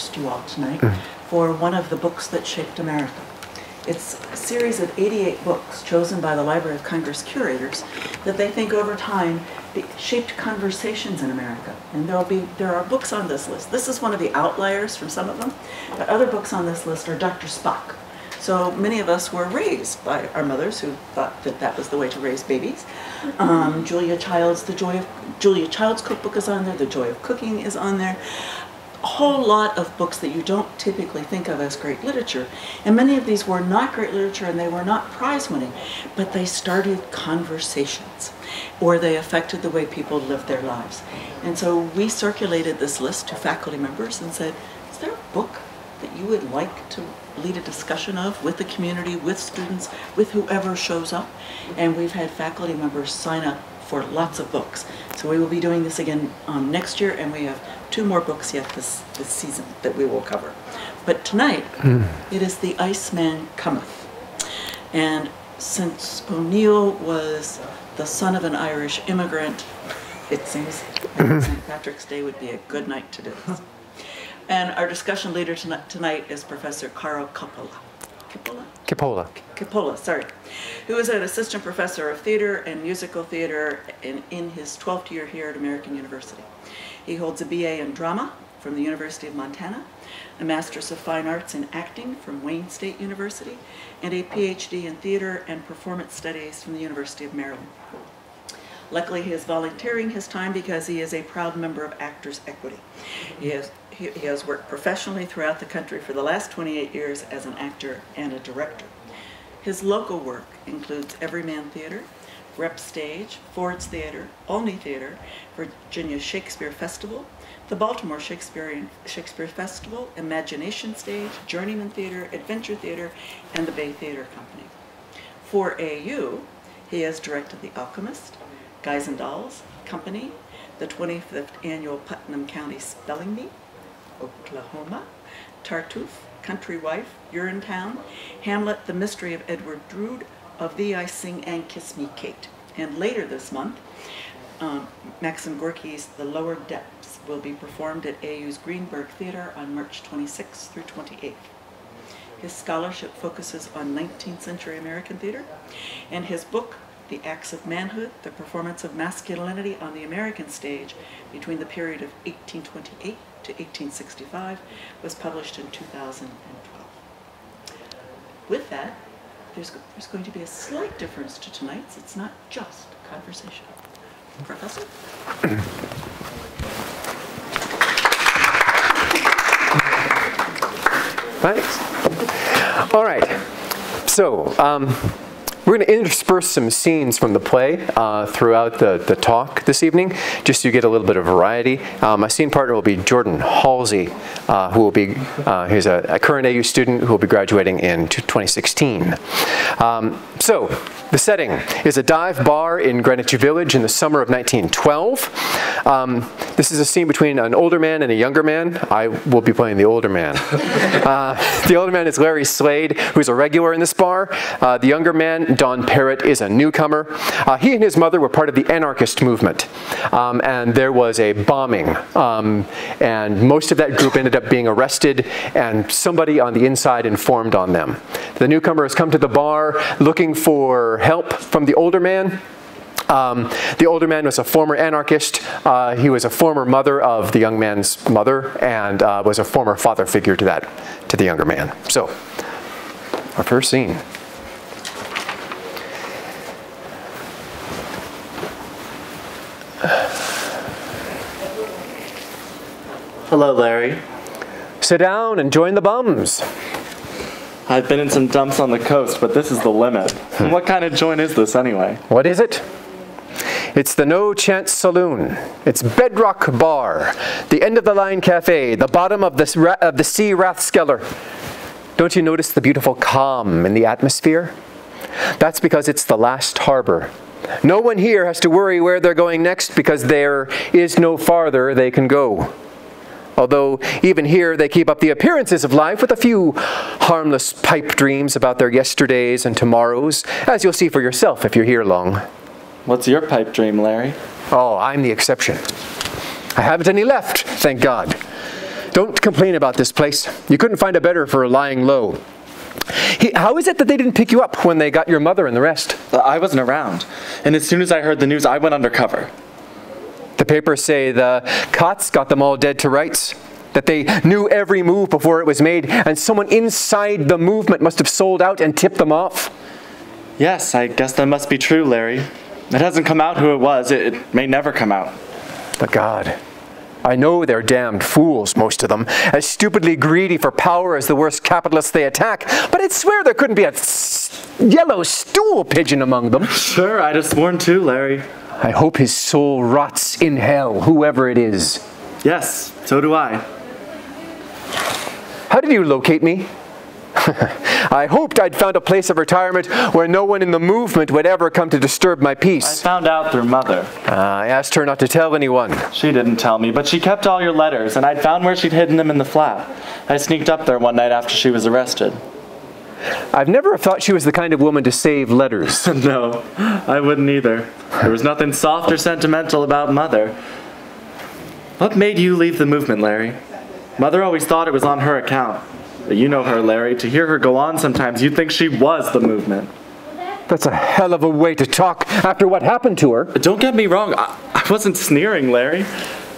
host you all tonight for one of the books that shaped America. It's a series of 88 books chosen by the Library of Congress curators that they think over time shaped conversations in America. And there'll be there are books on this list. This is one of the outliers from some of them, but other books on this list are Dr. Spock. So many of us were raised by our mothers who thought that that was the way to raise babies. Um, Julia Child's The Joy of Julia Child's cookbook is on there. The Joy of Cooking is on there whole lot of books that you don't typically think of as great literature. And many of these were not great literature and they were not prize winning, but they started conversations or they affected the way people lived their lives. And so we circulated this list to faculty members and said, is there a book that you would like to lead a discussion of with the community, with students, with whoever shows up? And we've had faculty members sign up for lots of books. So we will be doing this again um, next year, and we have two more books yet this, this season that we will cover. But tonight, hmm. it is The Iceman Cometh. And since O'Neill was the son of an Irish immigrant, it seems St. Patrick's Day would be a good night to do this. And our discussion leader tonight, tonight is Professor Karl Coppola. Coppola? Kippola. Kippola, sorry, who is an assistant professor of theater and musical theater in, in his 12th year here at American University. He holds a BA in drama from the University of Montana, a Master's of Fine Arts in Acting from Wayne State University, and a PhD in theater and performance studies from the University of Maryland. Luckily, he is volunteering his time because he is a proud member of Actors Equity. He has, he, he has worked professionally throughout the country for the last 28 years as an actor and a director. His local work includes Everyman Theater, Rep Stage, Ford's Theater, Olney Theater, Virginia Shakespeare Festival, the Baltimore Shakespeare, Shakespeare Festival, Imagination Stage, Journeyman Theater, Adventure Theater, and the Bay Theater Company. For AU, he has directed The Alchemist, Guys and Dolls Company, the 25th Annual Putnam County Spelling Bee, Oklahoma, Tartuffe, Country Wife, Urinetown, Hamlet, The Mystery of Edward Drood, Of Thee I Sing and Kiss Me Kate. And later this month, um, Maxim Gorky's The Lower Depths will be performed at AU's Greenberg Theater on March 26th through 28th. His scholarship focuses on 19th century American theater, and his book, The Acts of Manhood, The Performance of Masculinity on the American Stage between the period of 1828 to 1865, was published in 2012. With that, there's, there's going to be a slight difference to tonight's. It's not just conversation. Professor? Thanks. All right. So, um, we're going to intersperse some scenes from the play uh, throughout the, the talk this evening, just so you get a little bit of variety. Uh, my scene partner will be Jordan Halsey, uh, who will be, uh, he's a, a, current AU student who will be graduating in 2016. Um, so, the setting is a dive bar in Greenwich Village in the summer of 1912. Um, this is a scene between an older man and a younger man. I will be playing the older man. Uh, the older man is Larry Slade, who's a regular in this bar. Uh, the younger man, Don Parrott, is a newcomer. Uh, he and his mother were part of the anarchist movement, um, and there was a bombing, um, and most of that group ended up being arrested, and somebody on the inside informed on them. The newcomer has come to the bar looking for help from the older man. Um, the older man was a former anarchist. Uh, he was a former mother of the young man's mother and uh, was a former father figure to that, to the younger man. So, our first scene. Hello, Larry. Sit down and join the bums. I've been in some dumps on the coast, but this is the limit. Hmm. what kind of joint is this anyway? What is it? It's the No Chance Saloon. It's Bedrock Bar, the end of the line cafe, the bottom of the, of the sea Rathskeller. Don't you notice the beautiful calm in the atmosphere? That's because it's the last harbor. No one here has to worry where they're going next because there is no farther they can go. Although even here they keep up the appearances of life with a few harmless pipe dreams about their yesterdays and tomorrows, as you'll see for yourself if you're here long. What's your pipe dream, Larry? Oh, I'm the exception. I haven't any left, thank God. Don't complain about this place. You couldn't find a better for lying low. He, how is it that they didn't pick you up when they got your mother and the rest? I wasn't around. And as soon as I heard the news, I went undercover. The papers say the cots got them all dead to rights, that they knew every move before it was made, and someone inside the movement must have sold out and tipped them off. Yes, I guess that must be true, Larry. It hasn't come out who it was. It, it may never come out. But God, I know they're damned fools, most of them, as stupidly greedy for power as the worst capitalists they attack, but I'd swear there couldn't be a s- yellow stool pigeon among them. Sure, I'd have sworn too, Larry. I hope his soul rots in hell, whoever it is. Yes, so do I. How did you locate me? I hoped I'd found a place of retirement where no one in the movement would ever come to disturb my peace. I found out through Mother. Uh, I asked her not to tell anyone. She didn't tell me, but she kept all your letters, and I'd found where she'd hidden them in the flat. I sneaked up there one night after she was arrested. I've never thought she was the kind of woman to save letters. no, I wouldn't either. There was nothing soft or sentimental about Mother. What made you leave the movement, Larry? Mother always thought it was on her account. But you know her, Larry. To hear her go on sometimes, you'd think she was the movement. That's a hell of a way to talk after what happened to her. Don't get me wrong, I, I wasn't sneering, Larry.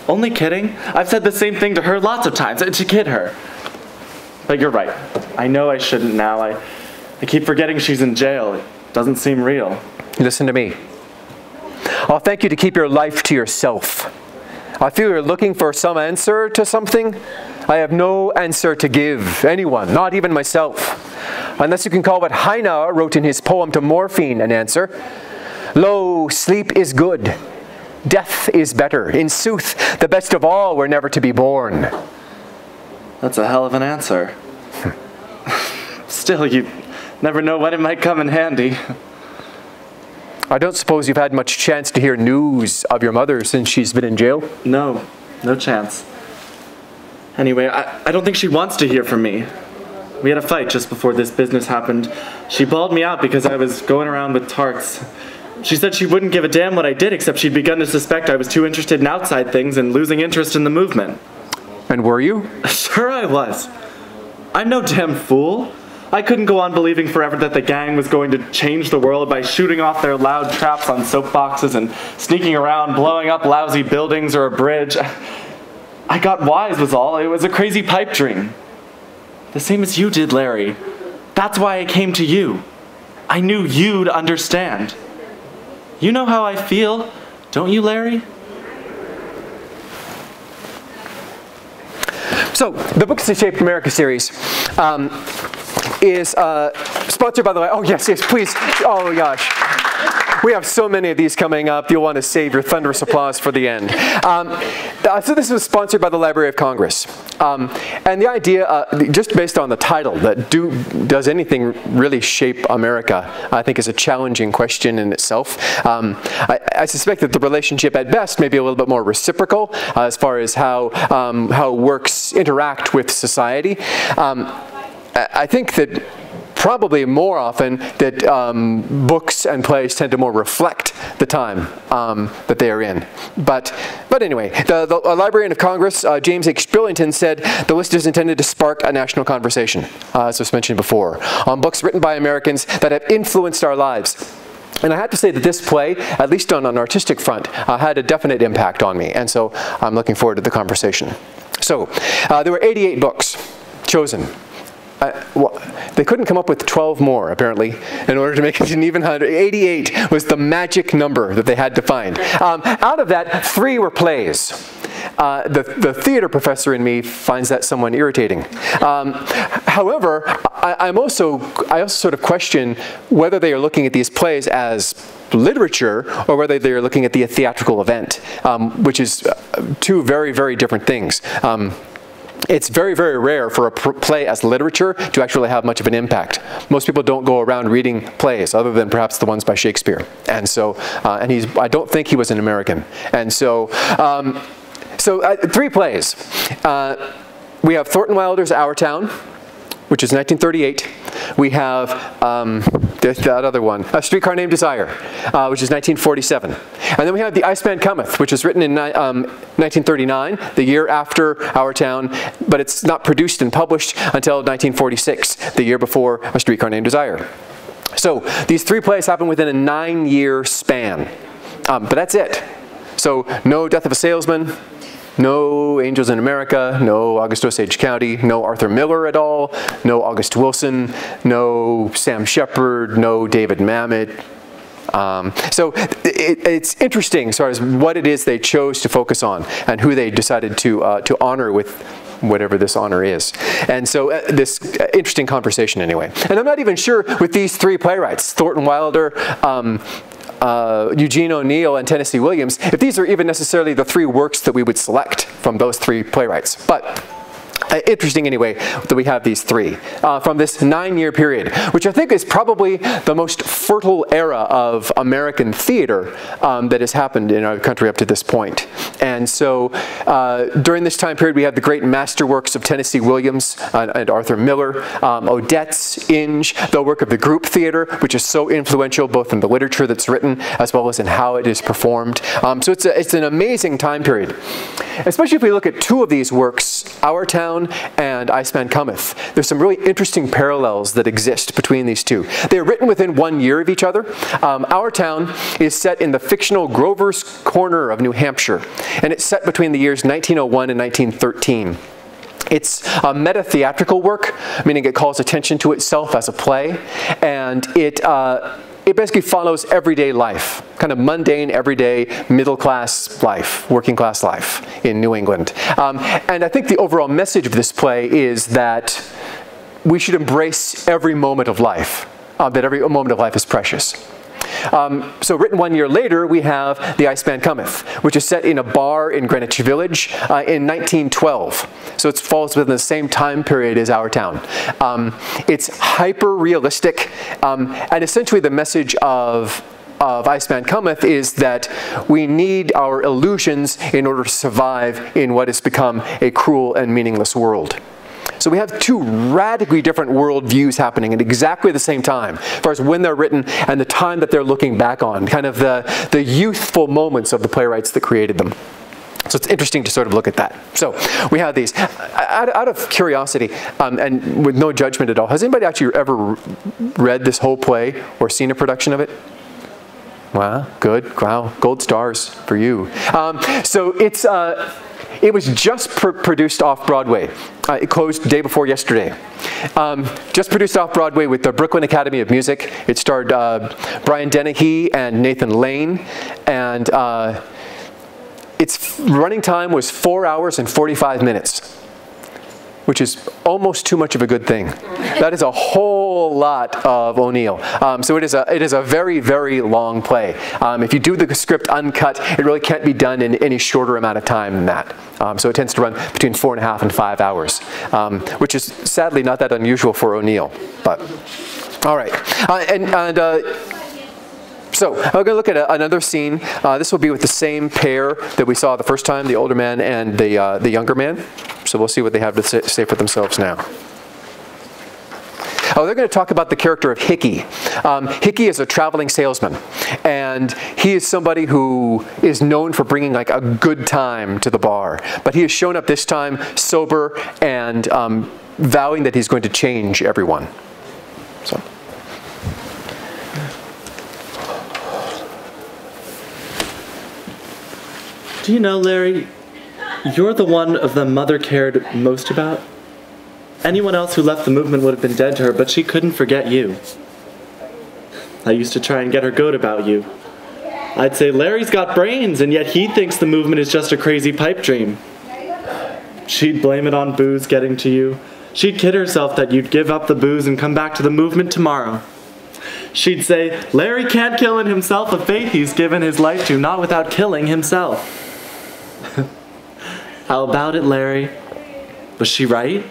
Only kidding. I've said the same thing to her lots of times, to kid her. But you're right. I know I shouldn't now. I, I keep forgetting she's in jail. It doesn't seem real. Listen to me. I'll thank you to keep your life to yourself. I feel you're looking for some answer to something. I have no answer to give anyone, not even myself, unless you can call what Heine wrote in his poem to morphine an answer. Lo, sleep is good. Death is better. In sooth, the best of all were never to be born. That's a hell of an answer. Still, you never know when it might come in handy. I don't suppose you've had much chance to hear news of your mother since she's been in jail? No, no chance. Anyway, I, I don't think she wants to hear from me. We had a fight just before this business happened. She bawled me out because I was going around with tarts. She said she wouldn't give a damn what I did, except she'd begun to suspect I was too interested in outside things and losing interest in the movement. And were you? Sure, I was. I'm no damn fool. I couldn't go on believing forever that the gang was going to change the world by shooting off their loud traps on soapboxes and sneaking around, blowing up lousy buildings or a bridge. I got wise, was all. It was a crazy pipe dream. The same as you did, Larry. That's why I came to you. I knew you'd understand. You know how I feel, don't you, Larry? So, the Books That Shaped America series um, is uh, sponsored, by the way. Oh, yes, yes, please. Oh, gosh. We have so many of these coming up. You'll want to save your thunderous applause for the end. Um, uh, so this was sponsored by the Library of Congress. Um, and the idea, uh, just based on the title, that do, does anything really shape America, I think is a challenging question in itself. Um, I, I, suspect that the relationship at best may be a little bit more reciprocal uh, as far as how, um, how works interact with society. I, I think that probably more often that um, books and plays tend to more reflect the time um, that they are in. But, but anyway, the, the Librarian of Congress, uh, James H. Billington, said the list is intended to spark a national conversation, uh, as was mentioned before, on books written by Americans that have influenced our lives. And I have to say that this play, at least on an artistic front, uh, had a definite impact on me. And so I'm looking forward to the conversation. So uh, there were 88 books chosen well, they couldn't come up with 12 more, apparently, in order to make it an even 100. 88 was the magic number that they had to find. Um, out of that, three were plays. Uh, the, the theater professor in me finds that somewhat irritating. Um, however, I, am also, I also sort of question whether they are looking at these plays as literature or whether they are looking at the theatrical event, um, which is uh, two very, very different things. Um, it's very, very rare for a play as literature to actually have much of an impact. Most people don't go around reading plays other than perhaps the ones by Shakespeare. And so, uh, and he's, I don't think he was an American. And so, um, so uh, three plays. Uh, we have Thornton Wilder's Our Town, which is 1938. We have um, that other one. A Streetcar Named Desire, uh, which is 1947. And then we have The Iceman Cometh, which was written in um, 1939, the year after Our Town, but it's not produced and published until 1946, the year before A Streetcar Named Desire. So these three plays happen within a nine-year span, um, but that's it. So no Death of a Salesman, no Angels in America, no August Osage County, no Arthur Miller at all, no August Wilson, no Sam Shepard, no David Mamet. Um, so it, it's interesting as far as what it is they chose to focus on and who they decided to, uh, to honor with whatever this honor is. And so uh, this uh, interesting conversation anyway. And I'm not even sure with these three playwrights, Thornton Wilder, um, uh, Eugene O'Neill and Tennessee Williams, if these are even necessarily the three works that we would select from those three playwrights. But interesting anyway that we have these three uh, from this nine-year period, which I think is probably the most fertile era of American theater um, that has happened in our country up to this point. And so uh, during this time period, we have the great masterworks of Tennessee Williams and, and Arthur Miller, um, Odets, Inge, the work of the group theater, which is so influential both in the literature that's written as well as in how it is performed. Um, so it's, a, it's an amazing time period. Especially if we look at two of these works, Our Town and Iceman Cometh. There's some really interesting parallels that exist between these two. They're written within one year of each other. Um, Our Town is set in the fictional Grover's Corner of New Hampshire, and it's set between the years 1901 and 1913. It's a meta-theatrical work, meaning it calls attention to itself as a play, and it uh, it basically follows everyday life, kind of mundane, everyday, middle class life, working class life in New England. Um, and I think the overall message of this play is that we should embrace every moment of life, uh, that every moment of life is precious. Um, so written one year later, we have The Iceman Cometh, which is set in a bar in Greenwich Village uh, in 1912. So it falls within the same time period as Our Town. Um, it's hyper-realistic, um, and essentially the message of of Iceman Cometh is that we need our illusions in order to survive in what has become a cruel and meaningless world. So we have two radically different worldviews happening at exactly the same time, as far as when they're written and the time that they're looking back on, kind of the, the youthful moments of the playwrights that created them. So it's interesting to sort of look at that. So we have these. Out, out of curiosity, um, and with no judgment at all, has anybody actually ever read this whole play or seen a production of it? Wow, good. Wow, gold stars for you. Um, so it's. Uh, it was just pr produced off Broadway. Uh, it closed day before yesterday. Um, just produced off Broadway with the Brooklyn Academy of Music. It starred uh, Brian Dennehy and Nathan Lane, and uh, its running time was four hours and 45 minutes which is almost too much of a good thing. That is a whole lot of O'Neill. Um, so it is, a, it is a very, very long play. Um, if you do the script uncut, it really can't be done in any shorter amount of time than that. Um, so it tends to run between four and a half and five hours, um, which is sadly not that unusual for O'Neill. But all right, uh, and, and uh, so I'm going to look at a, another scene. Uh, this will be with the same pair that we saw the first time, the older man and the, uh, the younger man. So we'll see what they have to say for themselves now. Oh, they're going to talk about the character of Hickey. Um, Hickey is a traveling salesman, and he is somebody who is known for bringing like a good time to the bar. But he has shown up this time sober and um, vowing that he's going to change everyone. So. Do you know, Larry, you're the one of them Mother cared most about? Anyone else who left the movement would have been dead to her, but she couldn't forget you. I used to try and get her goat about you. I'd say, Larry's got brains, and yet he thinks the movement is just a crazy pipe dream. She'd blame it on booze getting to you. She'd kid herself that you'd give up the booze and come back to the movement tomorrow. She'd say, Larry can't kill in himself a faith he's given his life to, not without killing himself. How about it, Larry? Was she right?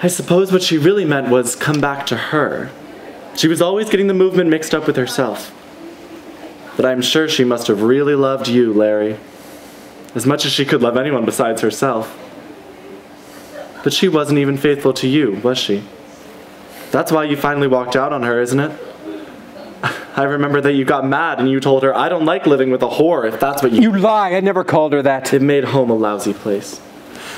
I suppose what she really meant was come back to her. She was always getting the movement mixed up with herself. But I'm sure she must have really loved you, Larry. As much as she could love anyone besides herself. But she wasn't even faithful to you, was she? That's why you finally walked out on her, isn't it? I remember that you got mad and you told her, I don't like living with a whore if that's what you. You lie. I never called her that. It made home a lousy place.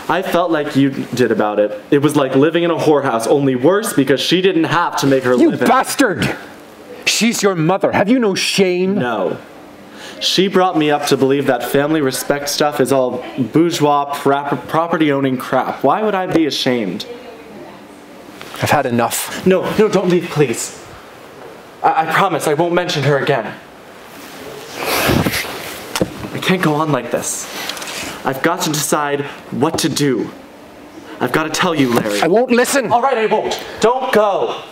I felt like you did about it. It was like living in a whorehouse, only worse because she didn't have to make her You live it. bastard! She's your mother. Have you no shame? No. She brought me up to believe that family respect stuff is all bourgeois property owning crap. Why would I be ashamed? I've had enough. No, no, don't leave, please. I, I promise I won't mention her again. I can't go on like this. I've got to decide what to do. I've got to tell you, Larry. I won't listen. All right, I won't. Don't go.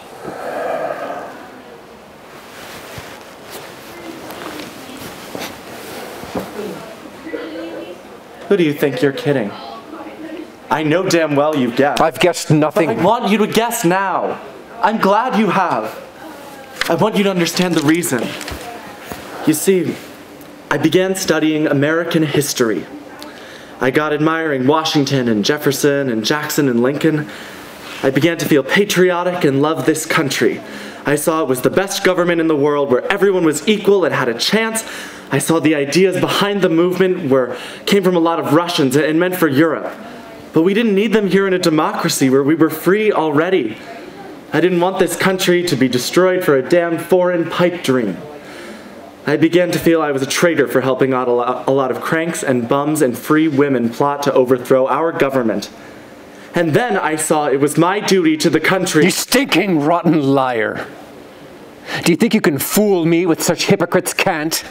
Who do you think you're kidding? I know damn well you've guessed. I've guessed But I want you to guess now. I'm glad you have. I want you to understand the reason. You see, I began studying American history. I got admiring Washington and Jefferson and Jackson and Lincoln. I began to feel patriotic and love this country. I saw it was the best government in the world where everyone was equal and had a chance. I saw the ideas behind the movement were came from a lot of Russians and meant for Europe. But we didn't need them here in a democracy where we were free already. I didn't want this country to be destroyed for a damn foreign pipe dream. I began to feel I was a traitor for helping out a lo- a lot of cranks and bums and free women plot to overthrow our government. And then I saw it was my duty to the country. You stinking rotten liar. Do you think you can fool me with such hypocrites can't?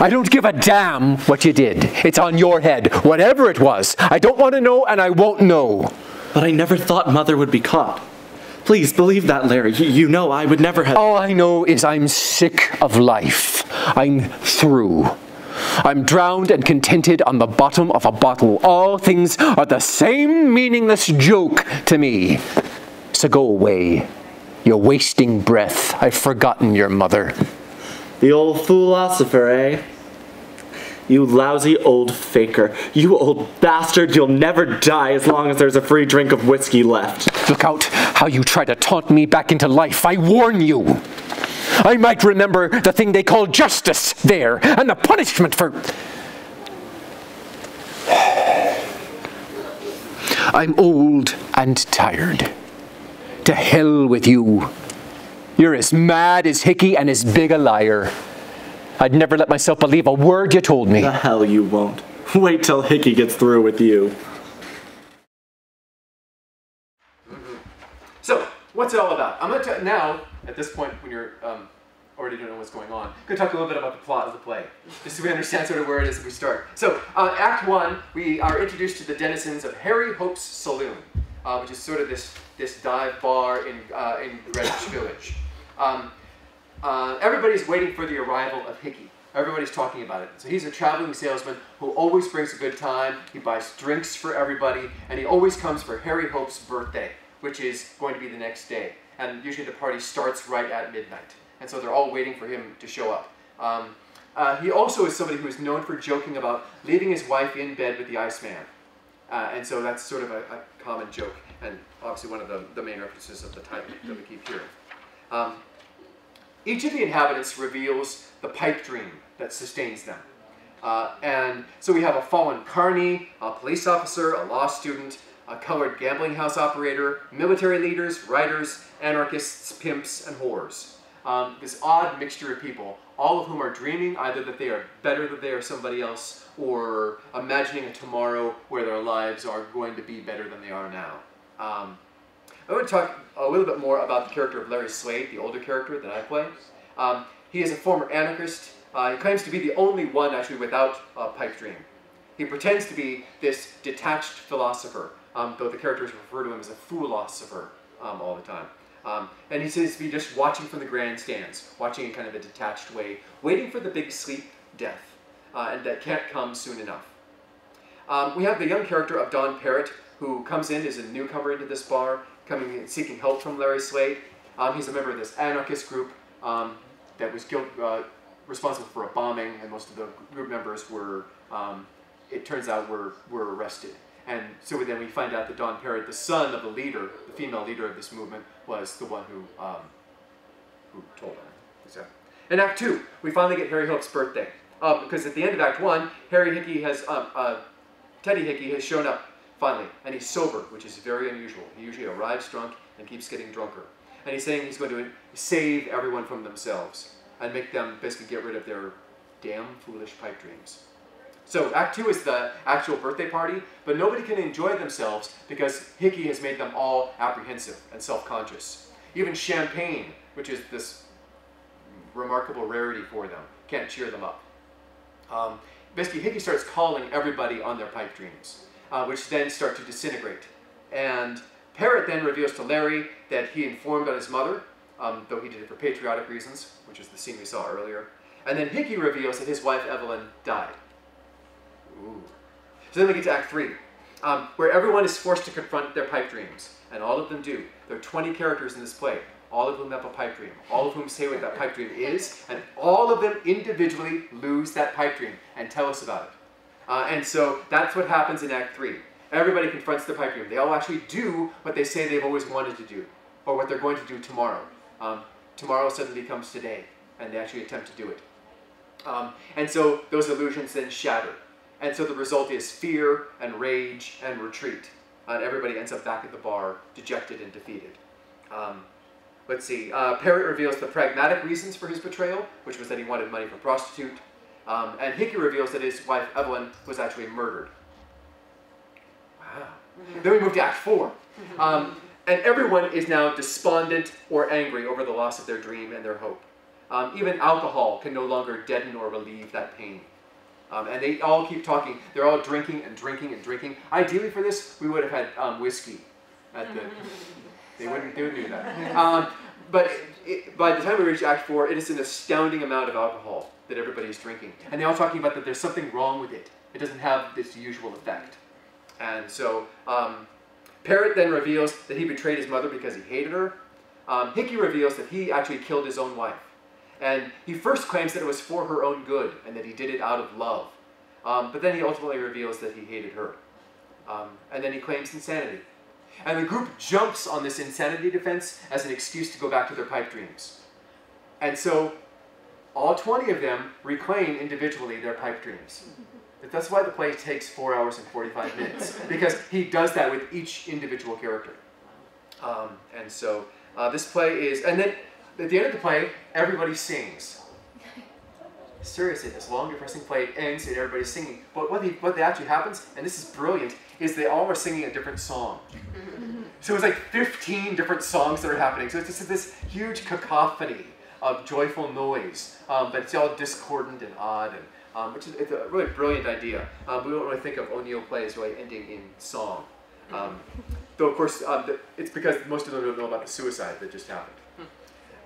I don't give a damn what you did. It's on your head. Whatever it was. I don't want to know and I won't know. But I never thought Mother would be caught. Please believe that, Larry. You, know I would never have. All I know is I'm sick of life. I'm through. I'm drowned and contented on the bottom of a bottle. All things are the same meaningless joke to me. So go away. You're wasting breath. I've forgotten your mother. The old philosopher, eh? You lousy old faker. You old bastard, you'll never die as long as there's a free drink of whiskey left. Look out how you try to taunt me back into life. I warn you. I might remember the thing they call justice there and the punishment for. I'm old and tired. To hell with you. You're as mad as Hickey and as big a liar. I'd never let myself believe a word you told me. The hell you won't. Wait till Hickey gets through with you. So, what's it all about? I'm going to now, at this point, when you're um, already don't know what's going on, I'm going to talk a little bit about the plot of the play, just so we understand sort of where it is as we start. So, uh, Act One, we are introduced to the denizens of Harry Hope's Saloon, uh, which is sort of this this dive bar in uh, in Greenwich Village. Um, uh, everybody's waiting for the arrival of Hickey. Everybody's talking about it. So he's a traveling salesman who always brings a good time. He buys drinks for everybody, and he always comes for Harry Hope's birthday, which is going to be the next day. And usually the party starts right at midnight. And so they're all waiting for him to show up. Um, uh, he also is somebody who is known for joking about leaving his wife in bed with the Iceman. Uh, and so that's sort of a, a common joke, and obviously one of the, the main references of the type that we keep hearing. Um, each of the inhabitants reveals the pipe dream that sustains them. Uh, and so we have a fallen carney, a police officer, a law student, a colored gambling house operator, military leaders, writers, anarchists, pimps, and whores. Um, this odd mixture of people, all of whom are dreaming either that they are better than they are somebody else, or imagining a tomorrow where their lives are going to be better than they are now. Um, I want to talk a little bit more about the character of Larry Slade, the older character that I play. Um, he is a former anarchist. Uh, he claims to be the only one actually without a pipe dream. He pretends to be this detached philosopher, um, though the characters refer to him as a foolosopher um, all the time. Um, and he seems to be just watching from the grandstands, watching in kind of a detached way, waiting for the big sleep death, uh, and that can't come soon enough. Um, we have the young character of Don Parrott, who comes in as a newcomer into this bar, coming and seeking help from Larry Slade. Um, he's a member of this anarchist group um, that was guilt, uh, responsible for a bombing, and most of the group members were, it turns out, were, were arrested. And so then we find out that Don Parrott, the son of the leader, the female leader of this movement, was the one who um, who told her. So, in Act Two, we finally get Harry Hope's birthday because at the end of Act One, Harry Hickey has um, uh, Teddy Hickey has shown up finally, and he's sober, which is very unusual. He usually arrives drunk and keeps getting drunker. And he's saying he's going to save everyone from themselves and make them basically get rid of their damn foolish pipe dreams. So Act Two is the actual birthday party, but nobody can enjoy themselves because Hickey has made them all apprehensive and self-conscious. Even champagne, which is this remarkable rarity for them, can't cheer them up. Um, basically, Hickey starts calling everybody on their pipe dreams, uh, which then start to disintegrate. And Parrott then reveals to Larry that he informed on his mother, um, though he did it for patriotic reasons, which is the scene we saw earlier. And then Hickey reveals that his wife Evelyn died. Ooh. So then we get to Act 3, um, where everyone is forced to confront their pipe dreams, and all of them do. There are 20 characters in this play, all of whom have a pipe dream, all of whom say what that pipe dream is, and all of them individually lose that pipe dream and tell us about it. Uh, and so that's what happens in Act 3. Everybody confronts their pipe dream. They all actually do what they say they've always wanted to do, or what they're going to do tomorrow. Um, tomorrow suddenly becomes today, and they actually attempt to do it. Um, and so those illusions then shatter. And so the result is fear and rage and retreat. And everybody ends up back at the bar, dejected and defeated. Um, let's see. Uh, reveals the pragmatic reasons for his betrayal, which was that he wanted money from prostitute. Um, and Hickey reveals that his wife Evelyn was actually murdered. Wow. then we move to Act 4. Um, and everyone is now despondent or angry over the loss of their dream and their hope. Um, even alcohol can no longer deaden or relieve that pain. Um, and they all keep talking. They're all drinking and drinking and drinking. Ideally for this, we would have had um, whiskey at the. they wouldn't. They would do that. Um, but it, by the time we reach Act Four, it is an astounding amount of alcohol that everybody is drinking, and they're all talking about that there's something wrong with it. It doesn't have this usual effect. And so um, Parrott then reveals that he betrayed his mother because he hated her. Um, Hickey reveals that he actually killed his own wife. And he first claims that it was for her own good and that he did it out of love. Um, but then he ultimately reveals that he hated her. Um, and then he claims insanity. And the group jumps on this insanity defense as an excuse to go back to their pipe dreams. And so all 20 of them reclaim individually their pipe dreams. That's why the play takes 4 hours and 45 minutes, because he does that with each individual character. Um, and so uh, this play is, and then at the end of the play, everybody sings. Seriously, this long, depressing play ends and everybody's singing. But what, the, what actually happens, and this is brilliant, is they all are singing a different song. so it's like 15 different songs that are happening. So it's just this huge cacophony of joyful noise, um, but it's all discordant and odd, and um, which is it's a really brilliant idea. Um, we don't really think of O'Neill plays really ending in song. Um, though, of course, uh, the, it's because most of them don't know about the suicide that just happened.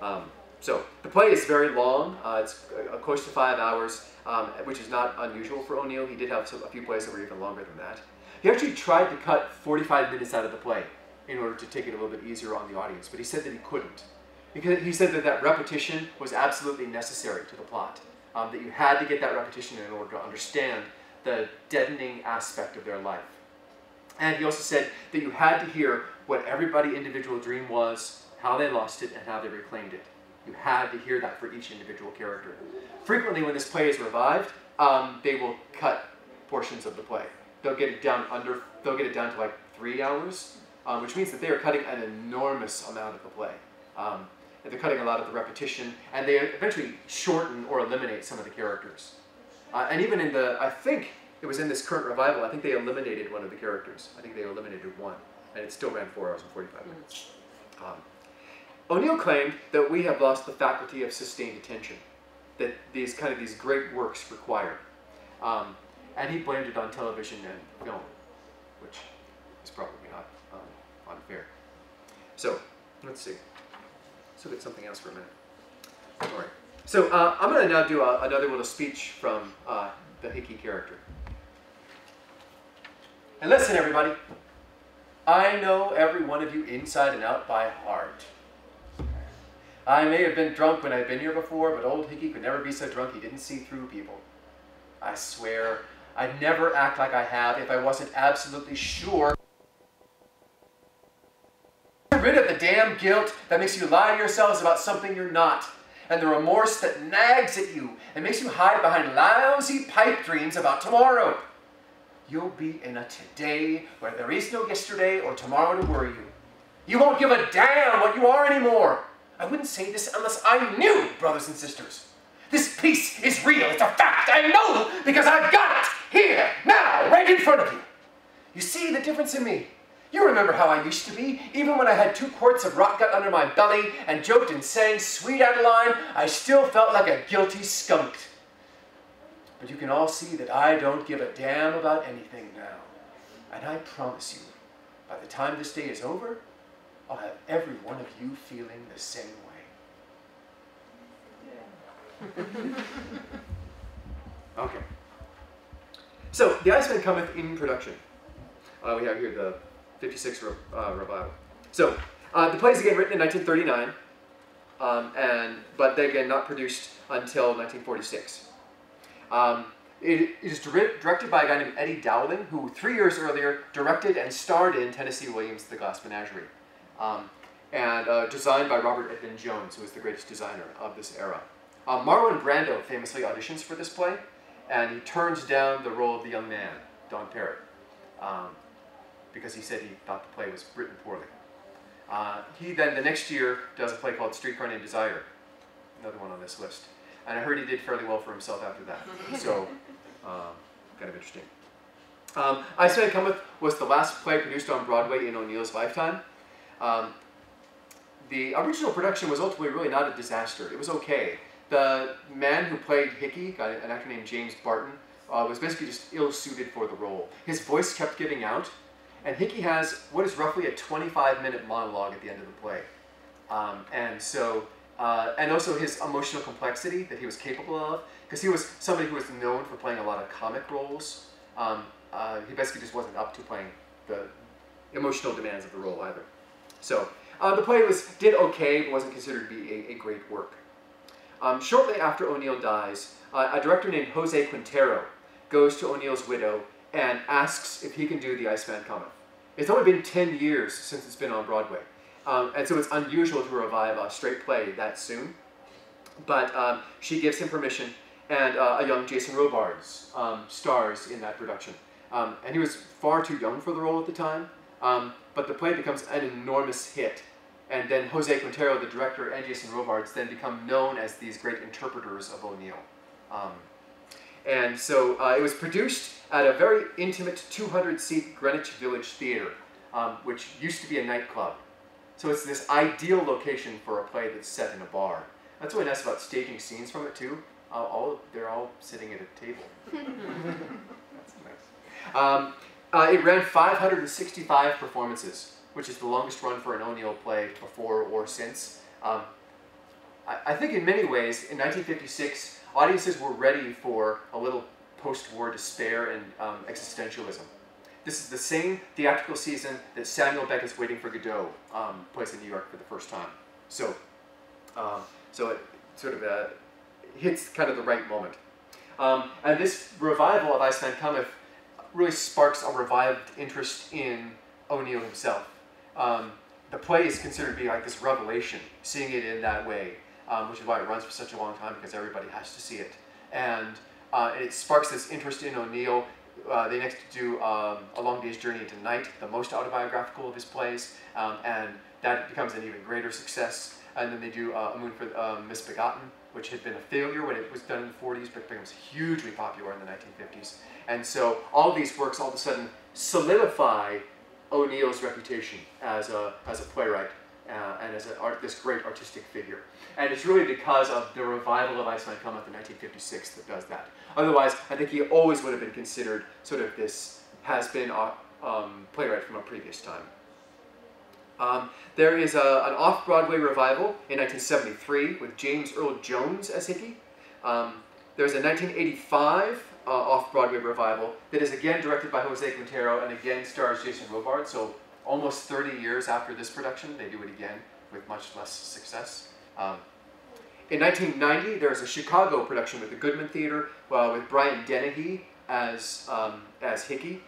Um, so the play is very long. Uh, it's uh, close to five hours, um, which is not unusual for O'Neill. He did have some, a few plays that were even longer than that. He actually tried to cut 45 minutes out of the play in order to take it a little bit easier on the audience, but he said that he couldn't. Because he said that that repetition was absolutely necessary to the plot. Um, that you had to get that repetition in order to understand the deadening aspect of their life. And he also said that you had to hear what everybody individual dream was, how they lost it, and how they reclaimed it. You had to hear that for each individual character. Frequently, when this play is revived, um, they will cut portions of the play. They'll get it down under. They'll get it down to like three hours, um, which means that they are cutting an enormous amount of the play. Um, and they're cutting a lot of the repetition, and they eventually shorten or eliminate some of the characters. Uh, and even in the, I think it was in this current revival, I think they eliminated one of the characters. I think they eliminated one, and it still ran four hours and 45 minutes. Um, O'Neill claimed that we have lost the faculty of sustained attention that these kind of these great works require. Um, and he blamed it on television and film, which is probably not um, unfair. So, let's see. Let's look at something else for a minute. All right. So uh, I'm going to now do a, another little speech from uh, the Hickey character. And listen, everybody. I know every one of you inside and out by heart. I may have been drunk when I've been here before, but old Hickey could never be so drunk he didn't see through people. I swear, I'd never act like I have if I wasn't absolutely sure. Get rid of the damn guilt that makes you lie to yourselves about something you're not, and the remorse that nags at you and makes you hide behind lousy pipe dreams about tomorrow. You'll be in a today where there is no yesterday or tomorrow to worry you. You won't give a damn what you are anymore. I wouldn't say this unless I knew, brothers and sisters. This peace is real. It's a fact. I know because I've got it here, now, right in front of you. You see the difference in me? You remember how I used to be, even when I had two quarts of rot gut under my belly and joked and sang Sweet Adeline, I still felt like a guilty skunk. But you can all see that I don't give a damn about anything now. And I promise you, by the time this day is over, I'll have every one of you feeling the same way. okay. So, The Iceman Cometh in production. Uh, we have here the 56 re- uh, revival. So, uh, the play is again written in 1939, um, and but then again not produced until 1946. Um, it is dir- directed by a guy named Eddie Dowling, who three years earlier directed and starred in Tennessee Williams' The Glass Menagerie, um, and uh, designed by Robert Edmund Jones, who is the greatest designer of this era. Uh, Marlon Brando famously auditions for this play, and he turns down the role of the young man, Don Parrott, um, because he said he thought the play was written poorly. Uh, he then, the next year, does a play called Streetcar Named Desire, another one on this list. And I heard he did fairly well for himself after that. So, um, kind of interesting. Um, Iceman Cometh was the last play produced on Broadway in O'Neill's lifetime. Um, the original production was ultimately really not a disaster. It was okay. The man who played Hickey, an actor named James Barton, uh, was basically just ill-suited for the role. His voice kept giving out, and Hickey has what is roughly a 25-minute monologue at the end of the play. Um, and so, uh, and also his emotional complexity that he was capable of, because he was somebody who was known for playing a lot of comic roles. Um, uh, he basically just wasn't up to playing the emotional demands of the role either. So uh, the play was did okay, but wasn't considered to be a, a great work. Um, shortly after O'Neill dies, uh, a director named Jose Quintero goes to O'Neill's widow and asks if he can do The Iceman Cometh. It's only been 10 years since it's been on Broadway, um, and so it's unusual to revive a straight play that soon. But um, she gives him permission, and uh, a young Jason Robards um, stars in that production. Um, and he was far too young for the role at the time, um, but the play becomes an enormous hit. And then Jose Quintero, the director, and Jason Robards then become known as these great interpreters of O'Neill. Um, and so uh, it was produced at a very intimate 200 seat Greenwich Village Theater, um, which used to be a nightclub. So it's this ideal location for a play that's set in a bar. That's really nice about staging scenes from it too. Uh, all they're all sitting at a table. that's nice. Um, uh, it ran 565 performances, which is the longest run for an O'Neill play before or since. Um, I, I think in many ways, in 1956, audiences were ready for a little post-war despair and um, existentialism. This is the same theatrical season that Samuel Beckett's Waiting for Godot um, plays in New York for the first time. So, um, so it sort of uh, hits kind of the right moment. Um, and this revival of Iceman Cometh really sparks a revived interest in O'Neill himself. Um, the play is considered to be like this revelation, seeing it in that way, um, which is why it runs for such a long time because everybody has to see it. And, uh, and it sparks this interest in O'Neill. Uh, they next do um, A Long Day's Journey into Night, the most autobiographical of his plays, um, and that becomes an even greater success. And then they do uh, A Moon for uh, Misbegotten, which had been a failure when it was done in the 40s, but becomes hugely popular in the 1950s. And so all these works all of a sudden solidify O'Neill's reputation as a, as a playwright uh, and as an art, this great artistic figure. And it's really because of the revival of Iceman Cometh in 1956 that does that. Otherwise, I think he always would have been considered sort of this has-been uh, um, playwright from a previous time. Um, there is a, an off-Broadway revival in 1973 with James Earl Jones as Hickey. Um, there's a 1985 uh, off-Broadway revival that is again directed by Jose Quintero and again stars Jason Robards. So almost 30 years after this production, they do it again with much less success. Um, in 1990, there's a Chicago production with the Goodman Theater uh, with Brian Dennehy as, um, as Hickey,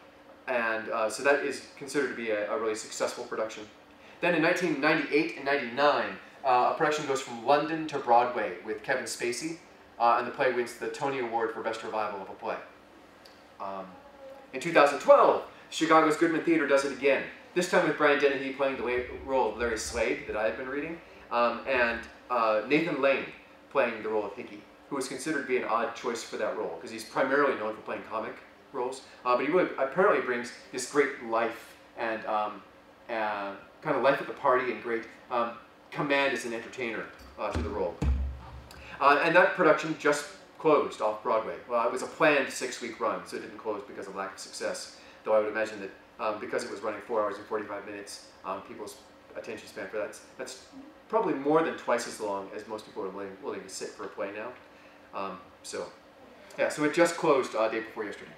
and uh, so that is considered to be a, a, really successful production. Then in 1998 and 99, uh, a production goes from London to Broadway with Kevin Spacey, uh, and the play wins the Tony Award for Best Revival of a Play. Um, in 2012, Chicago's Goodman Theater does it again, this time with Brian Dennehy playing the role of Larry Slade that I have been reading, um, and uh, Nathan Lane playing the role of Hickey, who was considered to be an odd choice for that role because he's primarily known for playing comic roles, uh, but he really, apparently brings this great life and um, uh, kind of life at the party and great um, command as an entertainer uh, to the role. Uh, and that production just closed off Broadway. Well, it was a planned six-week run, so it didn't close because of lack of success. Though I would imagine that um, because it was running four hours and 45 minutes, um, people's attention span for that, that's probably more than twice as long as most people are willing, willing to sit for a play now. Um, so, yeah, so it just closed uh, day before yesterday.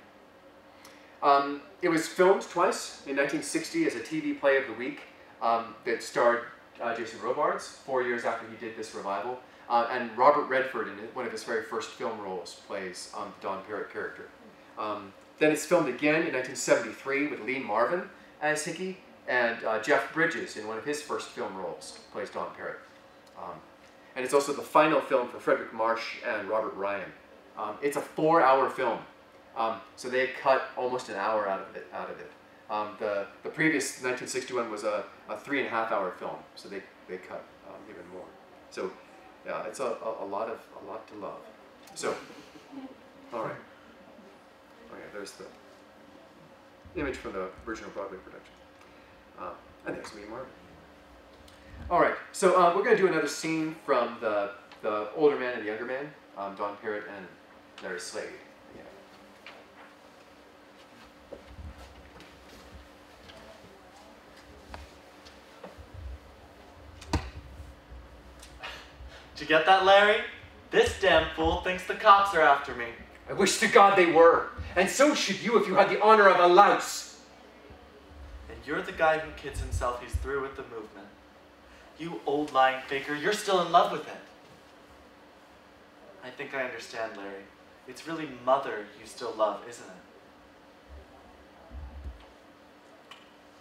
Um, it was filmed twice in 1960 as a TV play of the week um, that starred uh, Jason Robards, four years after he did this revival. Uh, and Robert Redford, in one of his very first film roles, plays um, the Don Parritt character. Um, then it's filmed again in 1973 with Lee Marvin as Hickey, and uh, Jeff Bridges, in one of his first film roles, plays Don Parritt. Um, and it's also the final film for Fredric March and Robert Ryan. Um, it's a four-hour film, um, so they cut almost an hour out of it. Out of it. Um, the, the previous 1961 was a, a three and a half hour film, so they, they cut um, even more. So yeah, it's a, a, a, lot of a lot to love. So, all right. Okay, there's the image from the original Broadway production. Uh, and there's me, Marvin. All right, so uh, we're going to do another scene from the, the older man and the younger man, um, Don Parritt and Larry Slade. Yeah. Did you get that, Larry? This damn fool thinks the cops are after me. I wish to God they were. And so should you if you had the honor of a louse. And you're the guy who kids himself he's through with the movement. You old lying faker, you're still in love with it. I think I understand, Larry. It's really Mother you still love, isn't it?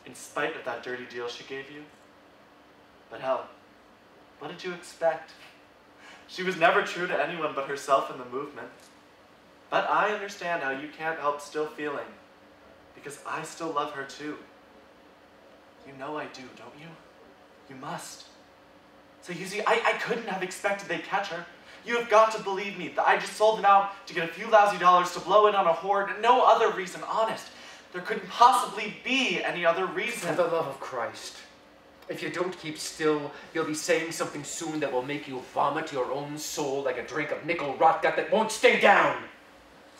In spite of that dirty deal she gave you? But hell, what did you expect? She was never true to anyone but herself and the movement. But I understand how you can't help still feeling, because I still love her too. You know I do, don't you? You must. So you see, I, I couldn't have expected they'd catch her. You have got to believe me that I just sold them out to get a few lousy dollars to blow in on a horde, and no other reason, honest. There couldn't possibly be any other reason. For the love of Christ. If you don't keep still, you'll be saying something soon that will make you vomit your own soul like a drink of nickel rotgut that won't stay down.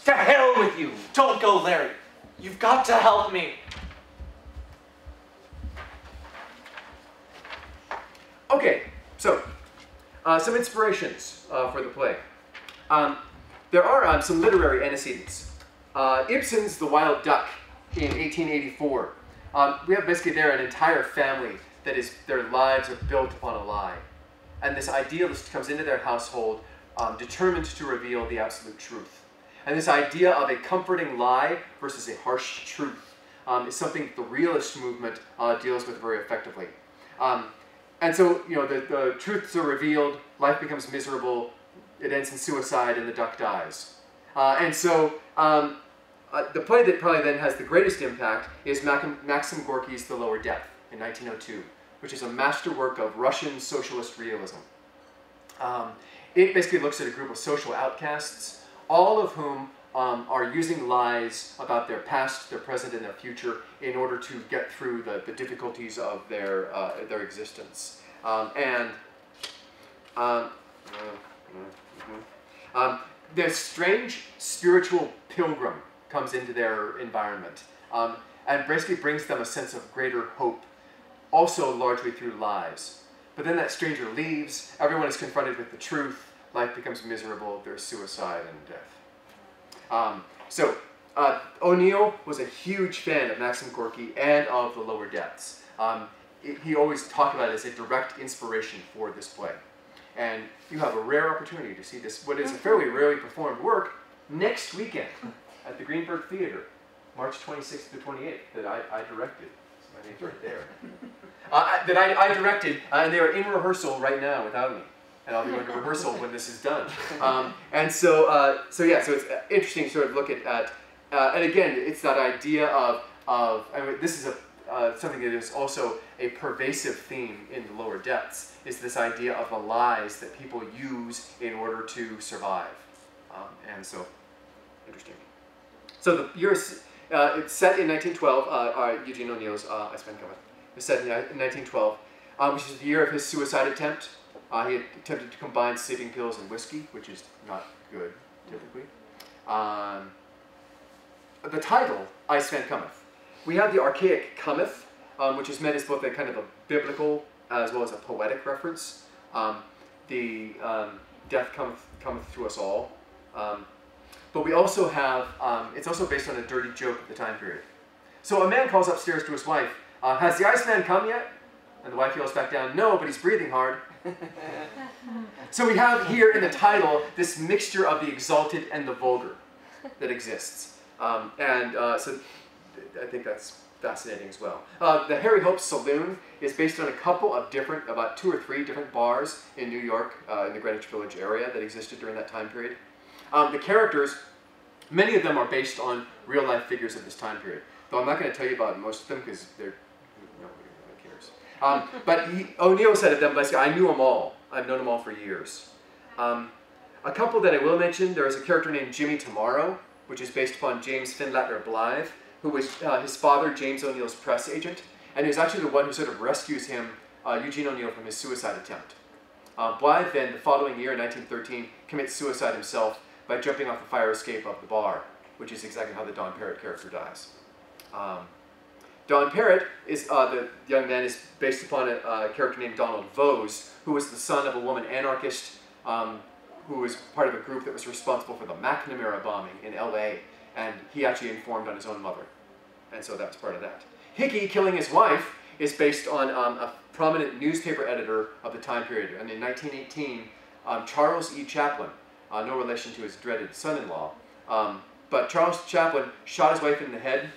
To hell with you! Don't go, Larry. You've got to help me. Okay, so uh, some inspirations uh, for the play. Um, there are um, some literary antecedents. Uh, Ibsen's The Wild Duck in 1884. Um, we have basically there an entire family that is, their lives are built upon a lie. And this idealist comes into their household um, determined to reveal the absolute truth. And this idea of a comforting lie versus a harsh truth um, is something the realist movement uh, deals with very effectively. Um, and so, you know, the, the truths are revealed, life becomes miserable, it ends in suicide, and the duck dies. Uh, and so, um, uh, the play that probably then has the greatest impact is Maxim Gorky's The Lower Depth in 1902 which is a masterwork of Russian socialist realism. Um, it basically looks at a group of social outcasts, all of whom um, are using lies about their past, their present, and their future in order to get through the, the difficulties of their, uh, their existence. Um, and um, um, this strange spiritual pilgrim comes into their environment um, and basically brings them a sense of greater hope also largely through lies. But then that stranger leaves, everyone is confronted with the truth, life becomes miserable, there's suicide and death. Um, so, uh, O'Neill was a huge fan of Maxim Gorky and of The Lower Depths. Um, it, he always talked about it as a direct inspiration for this play. And you have a rare opportunity to see this, what is a fairly rarely performed work, next weekend at the Greenberg Theater, March 26th to 28th, that I, I directed. Right there. uh, that I, I directed, uh, and they are in rehearsal right now without me. And I'll be going to rehearsal when this is done. Um, and so, uh, so yeah, so it's uh, interesting to sort of look at, at uh, and again, it's that idea of, of I mean, this is a, uh, something that is also a pervasive theme in the lower depths, is this idea of the lies that people use in order to survive. Um, and so, interesting. So the is, uh, it's set in 1912, uh, uh, Eugene O'Neill's uh, Iceman Cometh. It's set in, uh, 1912, um, which is the year of his suicide attempt. Uh, he attempted to combine sleeping pills and whiskey, which is not good, typically. Um, the title, Iceman Cometh. We have the archaic cometh, um, which is meant as both a kind of a biblical as well as a poetic reference. Um, the um, death cometh, cometh to us all. Um, but we also have, um, it's also based on a dirty joke of the time period. So a man calls upstairs to his wife, uh, Has the Iceman come yet? And the wife yells back down, No, but he's breathing hard. so we have here in the title this mixture of the exalted and the vulgar that exists. Um, and uh, so I think that's fascinating as well. Uh, the Harry Hope Saloon is based on a couple of different, about two or three different bars in New York, uh, in the Greenwich Village area that existed during that time period. Um, the characters, many of them are based on real life figures of this time period. Though I'm not going to tell you about most of them because they're, nobody really cares. Um, but O'Neill said of them, basically, I knew them all. I've known them all for years. Um, a couple that I will mention, there is a character named Jimmy Tomorrow, which is based upon James Findlater Byth, who was uh, his father, James O'Neill's press agent, and he was actually the one who sort of rescues him, uh, Eugene O'Neill, from his suicide attempt. Uh, Byth then, the following year, in 1913, commits suicide himself by jumping off the fire escape of the bar, which is exactly how the Don Parritt character dies. Um, Don Parritt is uh, the young man is based upon a, character named Donald Vose, who was the son of a woman anarchist um, who was part of a group that was responsible for the McNamara bombing in L.A. And he actually informed on his own mother, and so that was part of that. Hickey killing his wife is based on um, a prominent newspaper editor of the time period. And in 1918, um, Charles E. Chaplin, uh, no relation to his dreaded son-in-law, um, but Charles Chaplin shot his wife in the head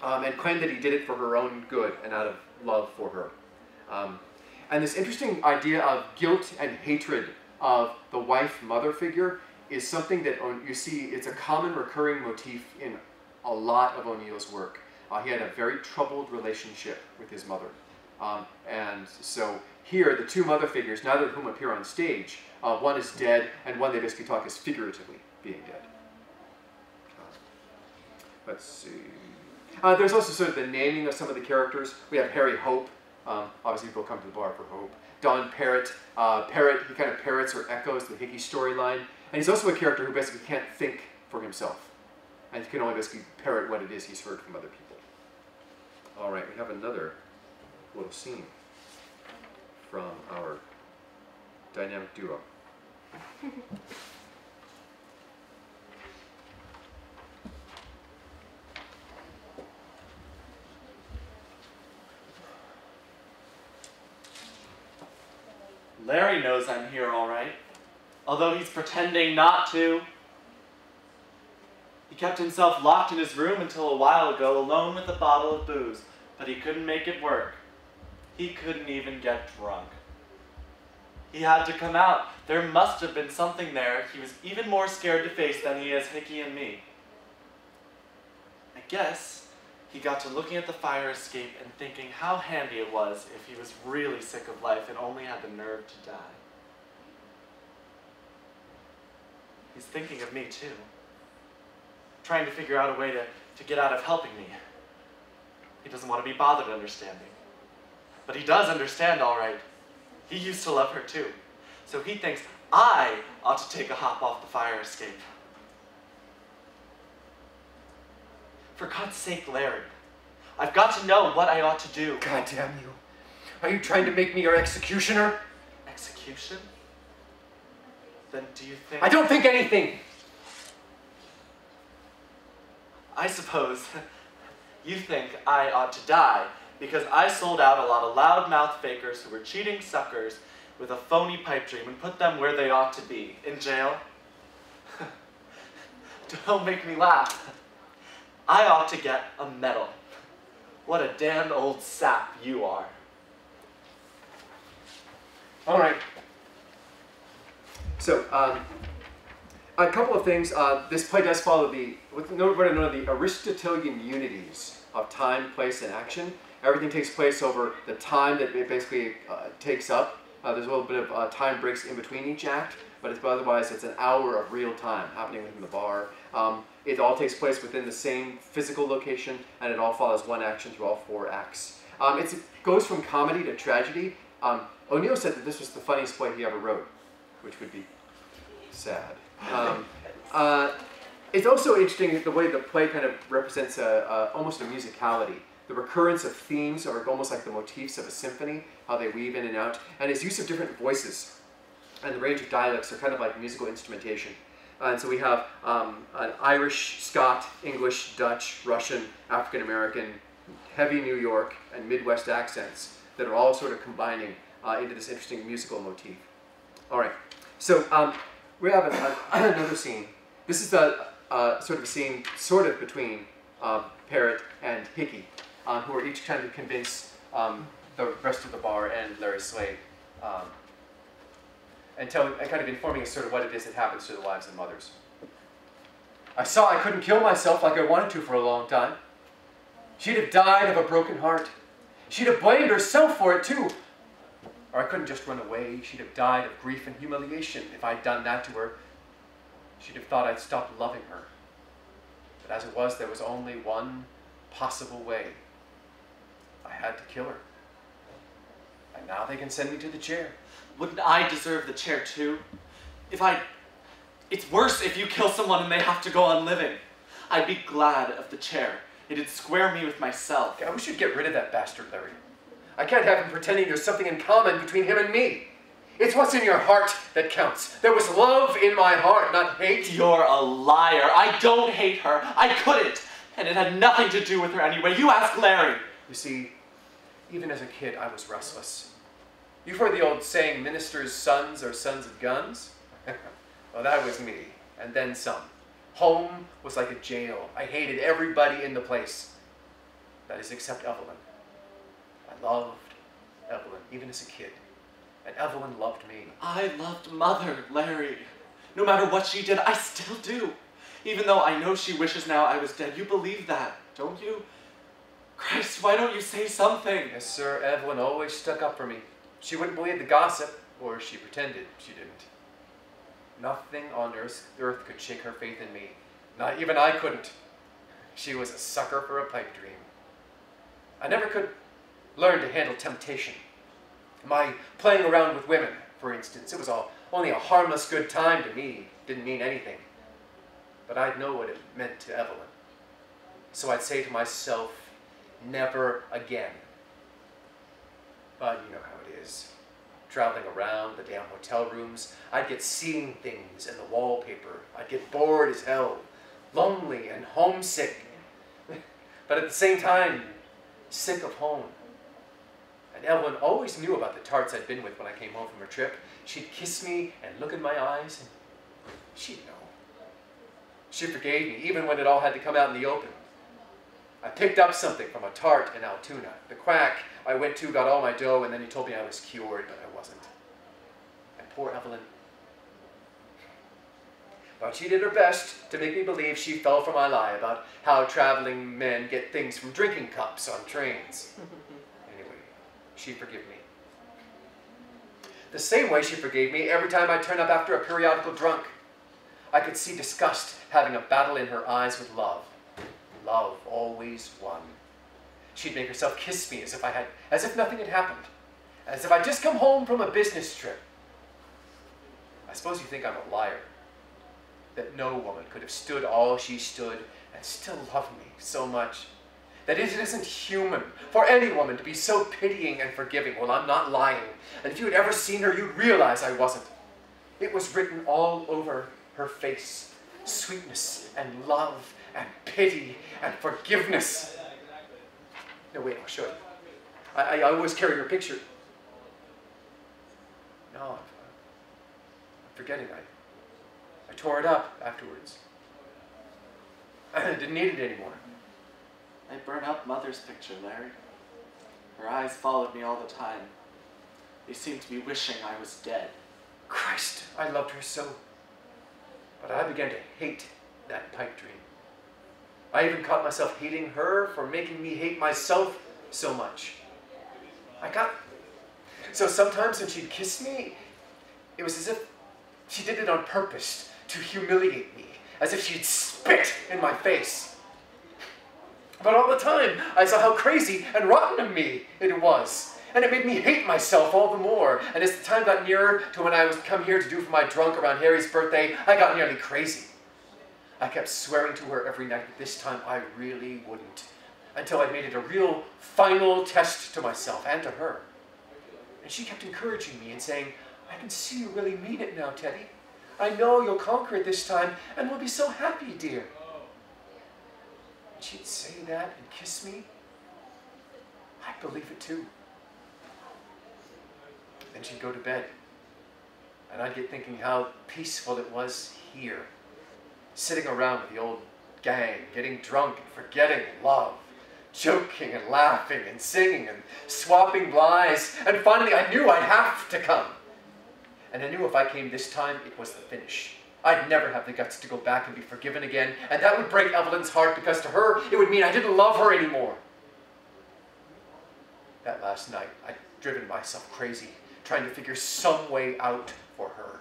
um, and claimed that he did it for her own good and out of love for her. Um, and this interesting idea of guilt and hatred of the wife-mother figure is something that you see, it's a common recurring motif in a lot of O'Neill's work. Uh, he had a very troubled relationship with his mother. Um, and so here, the two mother figures, neither of whom appear on stage, uh, one is dead, and one they basically talk as figuratively being dead. Uh, let's see. Uh, there's also sort of the naming of some of the characters. We have Harry Hope. Um, obviously, people come to the bar for Hope. Don Parritt. Uh, Parritt, he kind of parrots or echoes the Hickey storyline. And he's also a character who basically can't think for himself. And he can only basically parrot what it is he's heard from other people. All right, we have another little scene from our dynamic duo. Larry knows I'm here all right, although he's pretending not to. He kept himself locked in his room until a while ago, alone with a bottle of booze, but he couldn't make it work. He couldn't even get drunk. He had to come out. There must have been something there he was even more scared to face than he is Hickey and me. I guess he got to looking at the fire escape and thinking how handy it was if he was really sick of life and only had the nerve to die. He's thinking of me too trying to figure out a way to, to get out of helping me. He doesn't want to be bothered understanding. But he does understand all right. He used to love her too. So he thinks I ought to take a hop off the fire escape. For God's sake, Larry, I've got to know what I ought to do. God damn you. Are you trying to make me your executioner? Execution? Then do you think... I don't think anything! I suppose you think I ought to die because I sold out a lot of loudmouth fakers who were cheating suckers with a phony pipe dream and put them where they ought to be, in jail. Don't make me laugh. I ought to get a medal. What a damned old sap you are. All right. So, um, a couple of things. Uh, this play does follow the what nobody know the Aristotelian unities of time, place, and action. Everything takes place over the time that it basically uh, takes up. Uh, there's a little bit of uh, time breaks in between each act, but it's, otherwise it's an hour of real time happening within the bar. Um, it all takes place within the same physical location, and it all follows one action through all four acts. Um, it goes from comedy to tragedy. Um, O'Neill said that this was the funniest play he ever wrote, which would be sad. Um, uh, it's also interesting the way the play kind of represents a, a, almost a musicality. The recurrence of themes are almost like the motifs of a symphony, how they weave in and out, and his use of different voices and the range of dialects are kind of like musical instrumentation. Uh, and so we have um, an Irish, Scot, English, Dutch, Russian, African American, heavy New York, and Midwest accents that are all sort of combining uh, into this interesting musical motif. All right, so um, we have an, another scene. This is the uh, sort of scene sort of between uh, Parritt and Hickey, uh, who are each trying to convince um, the rest of the bar and Larry Slade, um, and, tell, and kind of informing us sort of what it is that happens to the wives and mothers. I saw I couldn't kill myself like I wanted to for a long time. She'd have died of a broken heart. She'd have blamed herself for it too. Or I couldn't just run away. She'd have died of grief and humiliation if I'd done that to her. She'd have thought I'd stopped loving her. But as it was, there was only one possible way. I had to kill her. And now they can send me to the chair. Wouldn't I deserve the chair too? If I. It's worse if you kill someone and they have to go on living. I'd be glad of the chair. It'd square me with myself. I wish you'd get rid of that bastard, Larry. I can't have him pretending there's something in common between him and me. It's what's in your heart that counts. There was love in my heart, not hate. You're a liar. I don't hate her. I couldn't. And it had nothing to do with her anyway. You ask Larry. You see, even as a kid, I was restless. You've heard the old saying, ministers' sons are sons of guns? well, that was me, and then some. Home was like a jail. I hated everybody in the place. That is, except Evelyn. I loved Evelyn, even as a kid. And Evelyn loved me. I loved Mother, Larry. No matter what she did, I still do. Even though I know she wishes now I was dead, you believe that, don't you? Christ, why don't you say something? Yes, sir. Evelyn always stuck up for me. She wouldn't believe the gossip, or she pretended she didn't. Nothing on earth, could shake her faith in me. Not even I couldn't. She was a sucker for a pipe dream. I never could learn to handle temptation. My playing around with women, for instance, it was all only a harmless good time to me. Didn't mean anything. But I'd know what it meant to Evelyn. So I'd say to myself, never again. But you know how it is. Traveling around the damn hotel rooms, I'd get seeing things in the wallpaper. I'd get bored as hell, lonely and homesick. but at the same time, sick of home. And Evelyn always knew about the tarts I'd been with when I came home from her trip. She'd kiss me and look in my eyes, and she'd know. She forgave me, even when it all had to come out in the open. I picked up something from a tart in Altoona. The quack I went to got all my dough, and then he told me I was cured, but I wasn't. And poor Evelyn. But she did her best to make me believe she fell for my lie about how traveling men get things from drinking cups on trains. anyway, she forgave me. The same way she forgave me every time I turned up after a periodical drunk. I could see disgust having a battle in her eyes with love. Love always won. She'd make herself kiss me as if I had, as if nothing had happened, as if I'd just come home from a business trip. I suppose you think I'm a liar. That no woman could have stood all she stood and still love me so much. That it isn't human for any woman to be so pitying and forgiving. Well, I'm not lying. And if you had ever seen her, you'd realize I wasn't. It was written all over her face sweetness and love and pity and forgiveness. No, wait, I'll show you. I, I always carry her picture. No, I'm, I'm forgetting. I, I tore it up afterwards. I didn't need it anymore. I burned up Mother's picture, Larry. Her eyes followed me all the time. They seemed to be wishing I was dead. Christ, I loved her so. But I began to hate that pipe dream. I even caught myself hating her for making me hate myself so much. I got. So sometimes when she'd kiss me, it was as if she did it on purpose to humiliate me, as if she'd spit in my face. But all the time, I saw how crazy and rotten of me it was. And it made me hate myself all the more. And as the time got nearer to when I was come here to do for my drunk around Harry's birthday, I got nearly crazy. I kept swearing to her every night that this time I really wouldn't. Until I made it a real final test to myself and to her. And she kept encouraging me and saying, I can see you really mean it now, Teddy. I know you'll conquer it this time and we'll be so happy, dear. And she'd say that and kiss me. I'd believe it too. Then she'd go to bed. And I'd get thinking how peaceful it was here. Sitting around with the old gang, getting drunk and forgetting love. Joking and laughing and singing and swapping lies. And finally I knew I'd have to come. And I knew if I came this time, it was the finish. I'd never have the guts to go back and be forgiven again, and that would break Evelyn's heart because to her, it would mean I didn't love her anymore. That last night, I'd driven myself crazy, trying to figure some way out for her.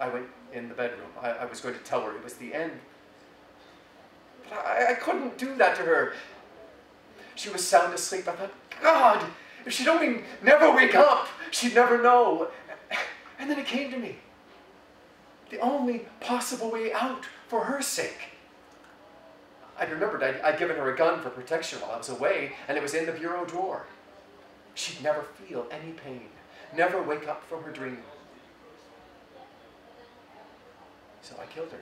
I went in the bedroom. I, I was going to tell her it was the end. But I, I couldn't do that to her. She was sound asleep. I thought, God, if she'd only never wake up, she'd never know. And then it came to me. The only possible way out for her sake. I remembered I'd, I'd, given her a gun for protection while I was away, and it was in the bureau drawer. She'd never feel any pain, never wake up from her dream. So I killed her.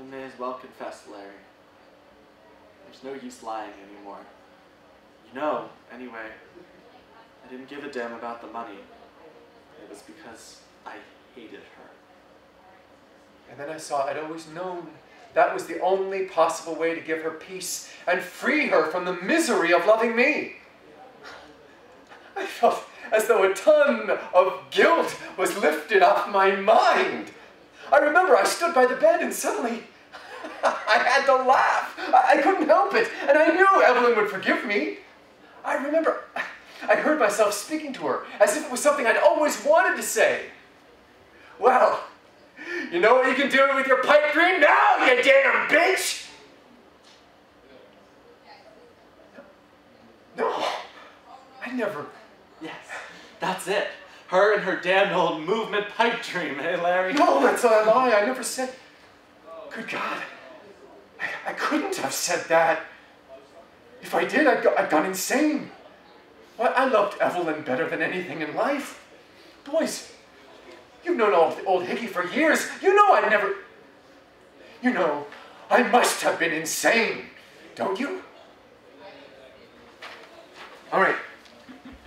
I may as well confess, Larry. There's no use lying anymore. You know, anyway, I didn't give a damn about the money. It was because I hated her. And then I saw I'd always known that was the only possible way to give her peace and free her from the misery of loving me. I felt as though a ton of guilt was lifted off my mind. I remember I stood by the bed and suddenly I had to laugh. I couldn't help it. And I knew Evelyn would forgive me. I remember I heard myself speaking to her as if it was something I'd always wanted to say. Well, you know what you can do with your pipe dream now, you damn bitch! No, I never. Yes, that's it. Her and her damn old movement pipe dream, eh, Larry? No, that's a lie. I never said. Good God. I, I couldn't have said that. If I did, I'd, go, I'd gone insane. Why, I loved Evelyn better than anything in life. Boys, you've known old, old Hickey for years. You know I'd never. You know, I must have been insane, don't you? All right,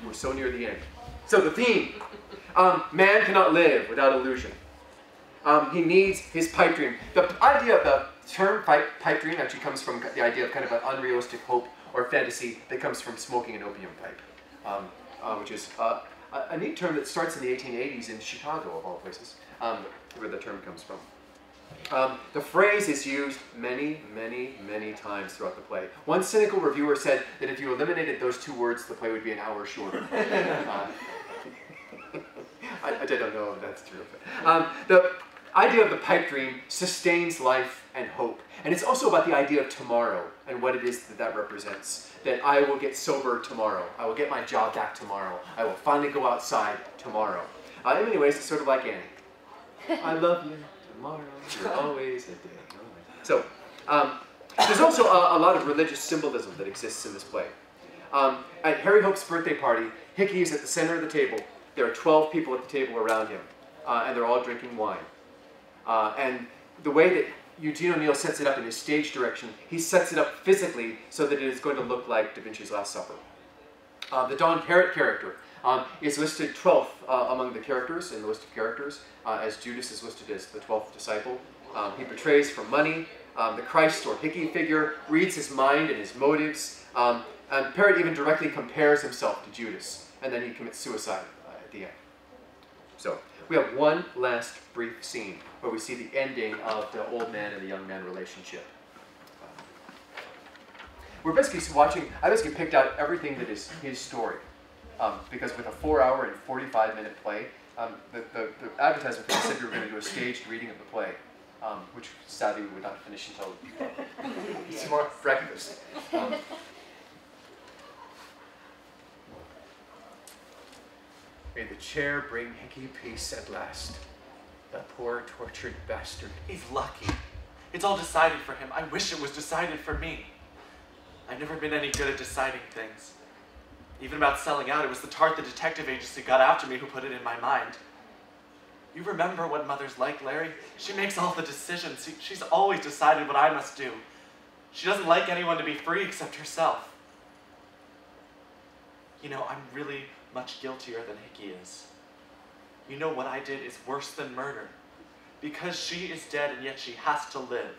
we're so near the end. So the theme: um, man cannot live without illusion. Um, he needs his pipe dream. The idea of the term pipe, pipe dream actually comes from the idea of kind of an unrealistic hope or fantasy that comes from smoking an opium pipe, um, uh, which is uh, a, a neat term that starts in the 1880s in Chicago, of all places, um, where the term comes from. Um, the phrase is used many, many, many times throughout the play. One cynical reviewer said that if you eliminated those two words, the play would be an hour shorter. uh, I, I, don't know if that's true. But, um, the idea of the pipe dream sustains life and hope. And it's also about the idea of tomorrow and what it is that that represents. That I will get sober tomorrow. I will get my job back tomorrow. I will finally go outside tomorrow. Uh, in many ways, it's sort of like Annie. I love you tomorrow. You're always a day. So, um, there's also a, a, lot of religious symbolism that exists in this play. Um, at Harry Hope's birthday party, Hickey is at the center of the table. There are 12 people at the table around him, uh, and they're all drinking wine. Uh, and the way that Eugene O'Neill sets it up in his stage direction, he sets it up physically so that it is going to look like Da Vinci's Last Supper. Uh, the Don Parritt character Um, is listed 12th uh, among the characters in the list of characters, uh, as Judas is listed as the 12th disciple. Um, he betrays for money. Um, the Christ or Hickey figure reads his mind and his motives. Um, and Parritt even directly compares himself to Judas, and then he commits suicide at the end. So we have one last brief scene where we see the ending of the old man and the young man relationship. We're basically watching, I basically picked out everything that is his story. Um, because with a four hour and 45 minute play, um, the, the, the advertisement said we were going to do a staged reading of the play, um, which sadly we would not finish until tomorrow breakfast. May the chair bring Hickey peace at last. The poor tortured bastard. He's lucky. It's all decided for him. I wish it was decided for me. I've never been any good at deciding things. Even about selling out, it was the tart the detective agency got after me who put it in my mind. You remember what Mother's like, Larry? She makes all the decisions. She's always decided what I must do. She doesn't like anyone to be free except herself. You know, I'm really much guiltier than Hickey is. You know what I did is worse than murder. Because she is dead and yet she has to live.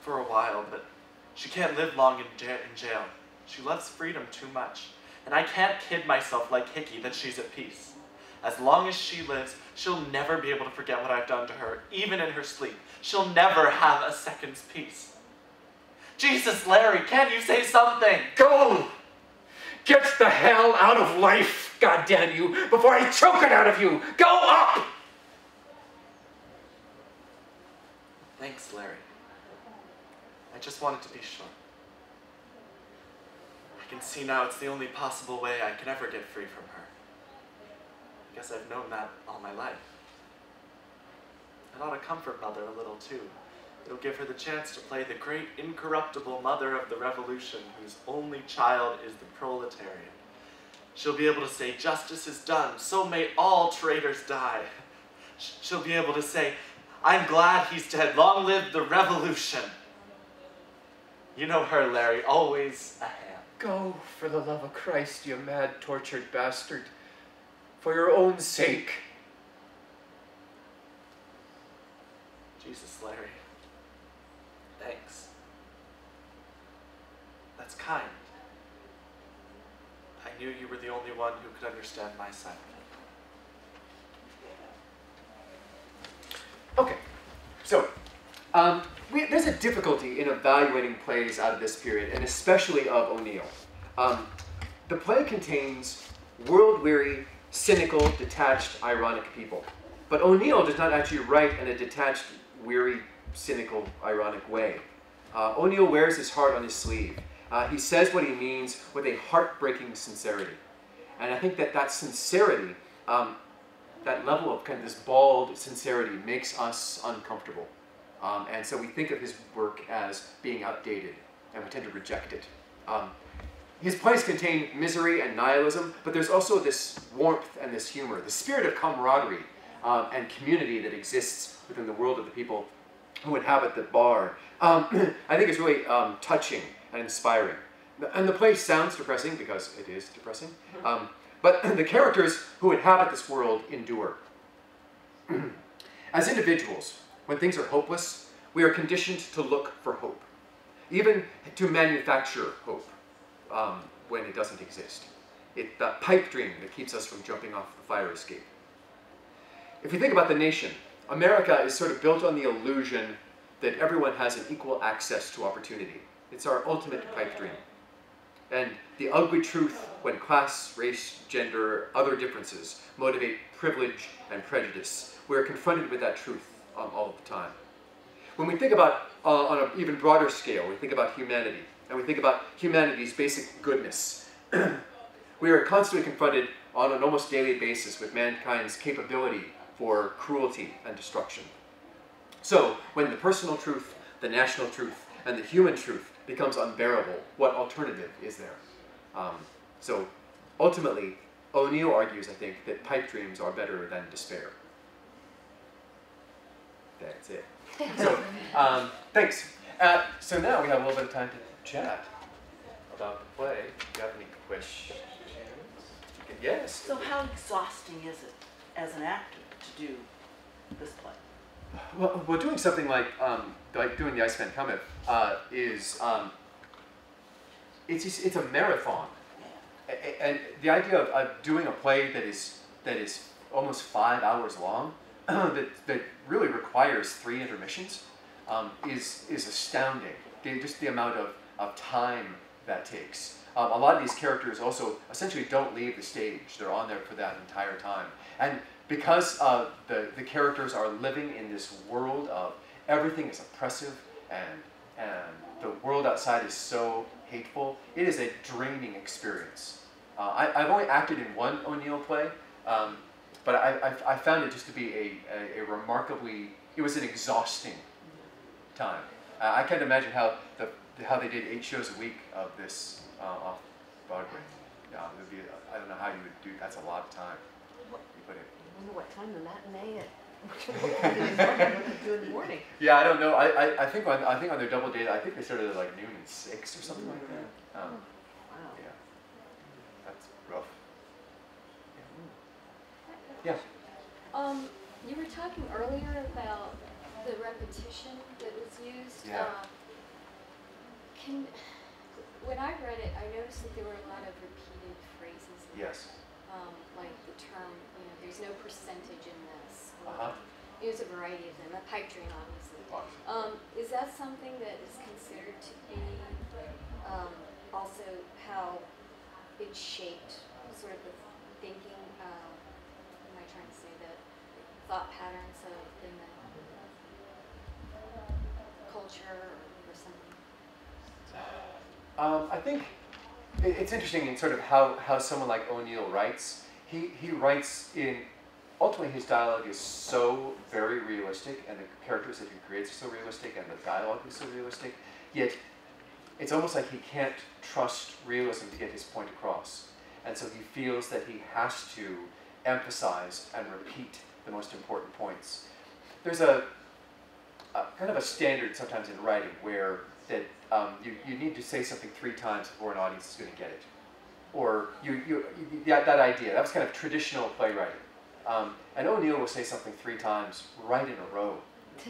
For a while, but she can't live long in, ja in jail. She loves freedom too much. And I can't kid myself like Hickey that she's at peace. As long as she lives, she'll never be able to forget what I've done to her, even in her sleep. She'll never have a second's peace. Jesus, Larry, can't you say something? Go! Get the hell out of life, goddamn you, before I choke it out of you! Go up! Thanks, Larry. I just wanted to be sure. I can see now it's the only possible way I can ever get free from her. I guess I've known that all my life. It ought to comfort Mother a little too. It'll give her the chance to play the great incorruptible mother of the revolution whose only child is the proletariat. She'll be able to say, justice is done, so may all traitors die. She'll be able to say, I'm glad he's dead, long live the revolution. You know her, Larry, always a hand. Go, for the love of Christ, you mad, tortured bastard. For your own sake. Jesus, Larry. Thanks. That's kind. I knew you were the only one who could understand my side Okay, so um, we, there's a difficulty in evaluating plays out of this period, and especially of O'Neill. Um, the play contains world-weary, cynical, detached, ironic people. But O'Neill does not actually write in a detached, weary, cynical, ironic way. Uh, O'Neill wears his heart on his sleeve. Uh, he says what he means with a heartbreaking sincerity. And I think that that sincerity, um, that level of kind of this bald sincerity makes us uncomfortable. Um, and so we think of his work as being outdated, and we tend to reject it. Um, his plays contain misery and nihilism, but there's also this warmth and this humor, the spirit of camaraderie um, and community that exists within the world of the people who inhabit the bar. Um, I think it's really um, touching and inspiring. And the play sounds depressing because it is depressing, um, but the characters who inhabit this world endure. As individuals, when things are hopeless, we are conditioned to look for hope, even to manufacture hope um, when it doesn't exist. It's that pipe dream that keeps us from jumping off the fire escape. If you think about the nation, America is sort of built on the illusion that everyone has an equal access to opportunity. It's our ultimate pipe dream. And the ugly truth when class, race, gender, other differences motivate privilege and prejudice, we're confronted with that truth um, all the time. When we think about, uh, on an even broader scale, we think about humanity, and we think about humanity's basic goodness. we are constantly confronted on an almost daily basis with mankind's capability for cruelty and destruction. So, when the personal truth, the national truth, and the human truth becomes unbearable, what alternative is there? Um, so, ultimately, O'Neill argues, I think, that pipe dreams are better than despair. That's it. So, um, thanks. Uh, so now we have a little bit of time to chat about the play. Do you have any questions, yes. So how exhausting is it as an actor to do this play? Well, well, doing something like um, like doing the Iceman Cometh uh, is um, it's just, it's a marathon, A- and the idea of, of doing a play that is that is almost five hours long, that that really requires three intermissions, um, is is astounding. The, just the amount of, of time that takes. Um, a lot of these characters also essentially don't leave the stage. They're on there for that entire time. And because uh, the, the characters are living in this world of everything is oppressive and, and the world outside is so hateful, it is a draining experience. Uh, I, I've only acted in one O'Neill play, um, but I, I, I found it just to be a, a, a remarkably, it was an exhausting time. Uh, I can't imagine how the how they did eight shows a week of this uh, off Broadway. Yeah, it would be, I don't know how you would do. That's a lot of time. You put in. I wonder what time the matinee at. what they do in the morning. Yeah, I don't know. I, I, I think on I think on their double date, I think they started at like noon and six or something like that. Um, Wow. yeah, that's rough. Yeah. Um, you were talking earlier about the repetition that was used. Yeah. Um, Can, when I read it, I noticed that there were a lot of repeated phrases. it. Yes. Um, like the term, there's no percentage in this. Uh-huh. A variety of them, a pipe dream, obviously. Um, is that something that is considered to be, um, also how it shaped sort of the thinking, what am I trying to say, the thought patterns of in the culture or something? Um, I think it's interesting in sort of how, how someone like O'Neill writes. He, he writes in, ultimately his dialogue is so very realistic and the characters that he creates are so realistic and the dialogue is so realistic, yet it's almost like he can't trust realism to get his point across. And so he feels that he has to emphasize and repeat the most important points. There's a, a kind of a standard sometimes in writing where that um, you, you need to say something three times before an audience is going to get it. Or you, you, you that, that idea, that was kind of traditional playwriting. Um, and O'Neill will say something three times right in a row.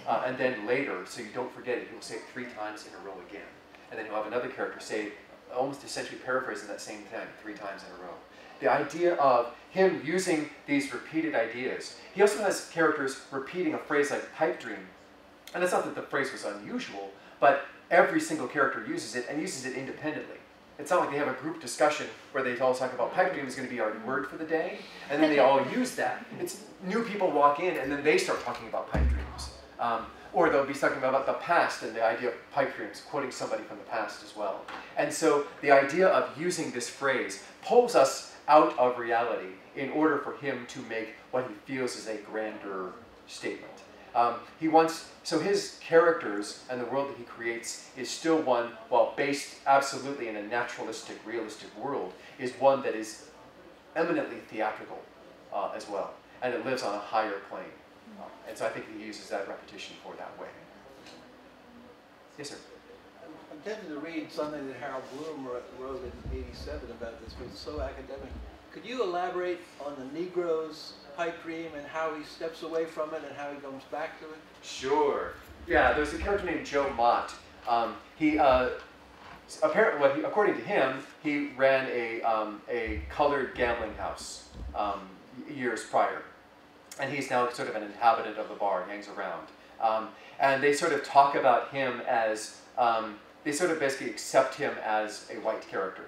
Uh, and then later, so you don't forget it, he'll say it three times in a row again. And then he'll have another character say, almost essentially paraphrasing that same thing three times in a row. The idea of him using these repeated ideas. He also has characters repeating a phrase like pipe dream. And it's not that the phrase was unusual, but every single character uses it and uses it independently. It's not like they have a group discussion where they all talk about pipe dream is going to be our word for the day, and then they all use that. It's new people walk in and then they start talking about pipe dreams. Um, or they'll be talking about the past and the idea of pipe dreams, quoting somebody from the past as well. And so the idea of using this phrase pulls us out of reality in order for him to make what he feels is a grander statement. Um, he wants, so his characters and the world that he creates is still one, while based absolutely in a naturalistic, realistic world, is one that is eminently theatrical uh, as well. And it lives on a higher plane. Uh, and so I think he uses that repetition for that way. Yes, sir. I'm tempted to read something that Harold Bloom wrote, wrote in 87 about this, but it's so academic. Could you elaborate on the Negro's pipe dream and how he steps away from it and how he comes back to it? Sure. Yeah, there's a character named Joe Mott. Um, he, uh, apparently, well, he, according to him, he ran a, um, a colored gambling house um, years prior. And he's now sort of an inhabitant of the bar, hangs around. Um, and they sort of talk about him as, um, they sort of basically accept him as a white character.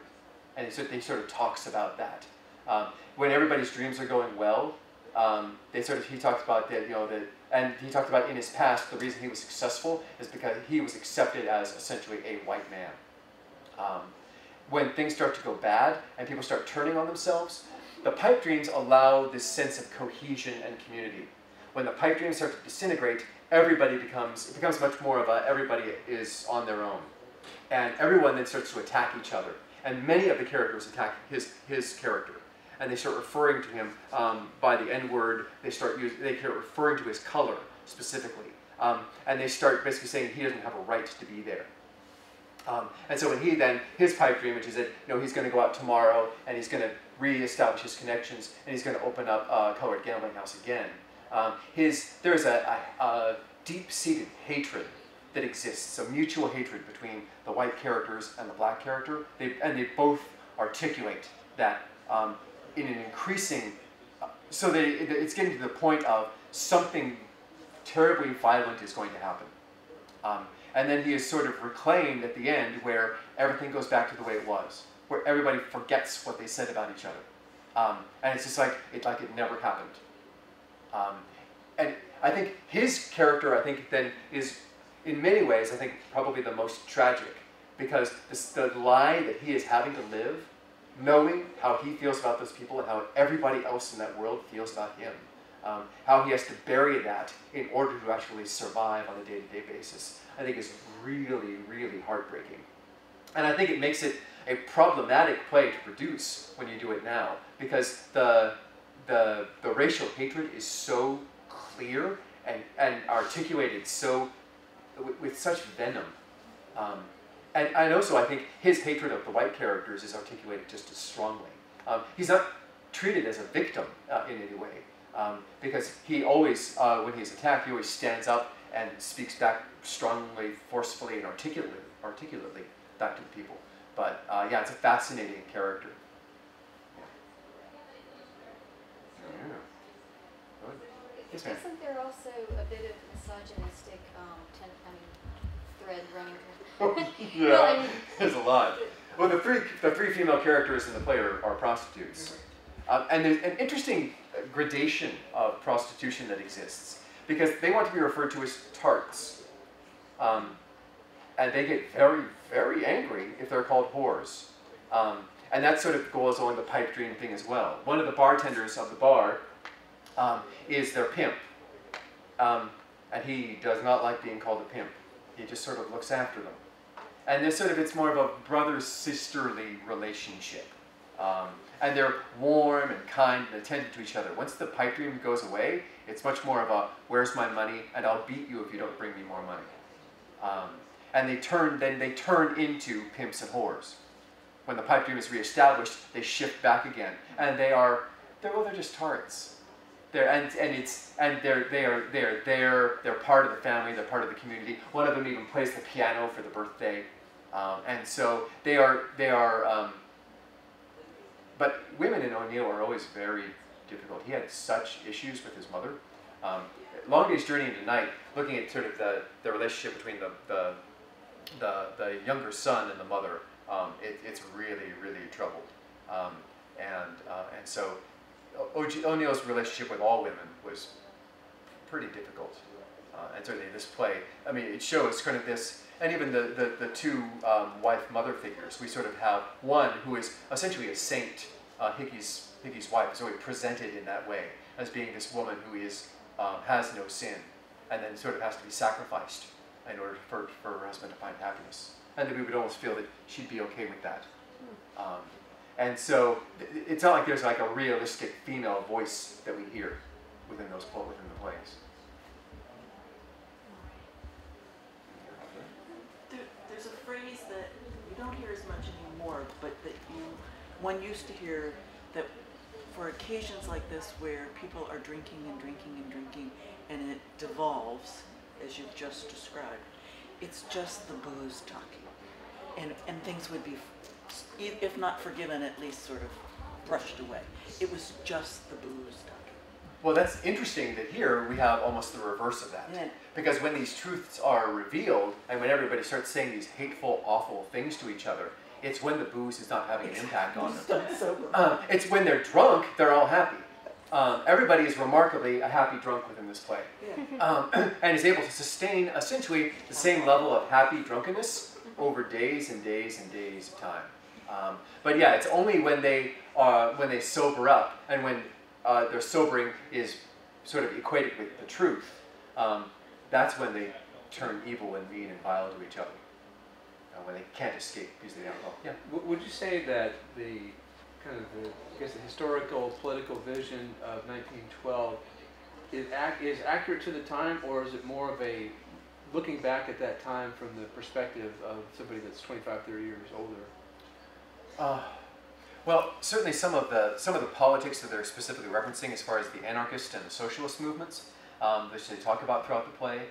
And they sort of talks about that. Um, when everybody's dreams are going well, um, they sort of he talked about that you know that and he talked about in his past the reason he was successful is because he was accepted as essentially a white man. Um, when things start to go bad and people start turning on themselves, the pipe dreams allow this sense of cohesion and community. When the pipe dreams start to disintegrate, everybody becomes it becomes much more of a everybody is on their own, and everyone then starts to attack each other. And many of the characters attack his his character and they start referring to him um, by the N word. They start using, they start referring to his color specifically, um, and they start basically saying he doesn't have a right to be there. Um, and so when he then, his pipe dream, which is that you know he's going to go out tomorrow and he's going to reestablish his connections and he's going to open up a colored gambling house again. Um, his, there's a, a, a deep-seated hatred that exists, a mutual hatred between the white characters and the black character, they, and they both articulate that um, in an increasing, so that it, it's getting to the point of something terribly violent is going to happen. Um, and then he is sort of reclaimed at the end where everything goes back to the way it was, where everybody forgets what they said about each other. Um, and it's just like it, like it never happened. Um, and I think his character, I think, then is, in many ways, I think probably the most tragic because this, the lie that he is having to live, knowing how he feels about those people and how everybody else in that world feels about him, um, how he has to bury that in order to actually survive on a day-to-day basis, I think is really, really heartbreaking. And I think it makes it a problematic play to produce when you do it now, because the, the, the racial hatred is so clear and, and articulated so with, with such venom. Um, and, and also, I think his hatred of the white characters is articulated just as strongly. Um, he's not treated as a victim uh, in any way, um, because he always, uh, when he's attacked, he always stands up and speaks back strongly, forcefully, and articulately, articulately back to the people. But uh, yeah, it's a fascinating character. Yeah. Yeah. Isn't there also a bit of misogynistic um, ten, I mean, thread running? yeah, Well, I mean- there's a lot. Well, the three the three female characters in the play are, are prostitutes, um, and there's an interesting gradation of prostitution that exists because they want to be referred to as tarts, um, and they get very very angry if they're called whores, um, and that sort of goes along the pipe dream thing as well. One of the bartenders of the bar um, is their pimp, um, and he does not like being called a pimp. He just sort of looks after them. And there's sort of, it's more of a brother-sisterly relationship. Um, and they're warm and kind and attentive to each other. Once the pipe dream goes away, it's much more of a, where's my money, and I'll beat you if you don't bring me more money. Um, and they turn, then they turn into pimps and whores. When the pipe dream is reestablished, they shift back again. And they are, they're, well, they're just tarts. They're, and, and it's and they're they are they're there they're part of the family they're part of the community one of them even plays the piano for the birthday um, and so they are they are um, but women in O'Neill are always very difficult. He had such issues with his mother. Um, long day's journey into night looking at sort of the, the relationship between the, the the the younger son and the mother um, it, it's really really troubled. Um, and uh, and so O'Neill's relationship with all women was pretty difficult. Uh, and certainly this play, I mean, it shows kind of this, and even the, the, the two um, wife-mother figures, we sort of have one who is essentially a saint, uh, Hickey's, Hickey's wife is always presented in that way, as being this woman who is, um, has no sin, and then sort of has to be sacrificed in order for, for her husband to find happiness. And that we would almost feel that she'd be okay with that. Um, and so it's not like there's like a realistic female voice that we hear within those within the plays. There, there's a phrase that you don't hear as much anymore, but that you, one used to hear that for occasions like this where people are drinking and drinking and drinking and it devolves, as you've just described, it's just the booze talking. And, and things would be, if not forgiven, at least sort of brushed away. It was just the booze talking. Well, that's interesting that here we have almost the reverse of that. Yeah. Because when these truths are revealed and when everybody starts saying these hateful, awful things to each other, it's when the booze is not having an impact on them. Uh, it's when they're drunk, they're all happy. Um, everybody is remarkably a happy drunk within this play. Yeah. Um, and is able to sustain essentially the same level of happy drunkenness over days and days and days of time. Um, but yeah, it's only when they uh, when they sober up and when uh, their sobering is sort of equated with the truth, um, that's when they turn evil and mean and vile to each other. Uh, when they can't escape because of the alcohol. Yeah. W- Would you say that the kind of the, I guess the historical political vision of 1912 is ac- is accurate to the time, or is it more of a looking back at that time from the perspective of somebody that's 25, 30 years older? Uh, well, certainly some of the some of the politics that they're specifically referencing, as far as the anarchist and the socialist movements, um, which they talk about throughout the play,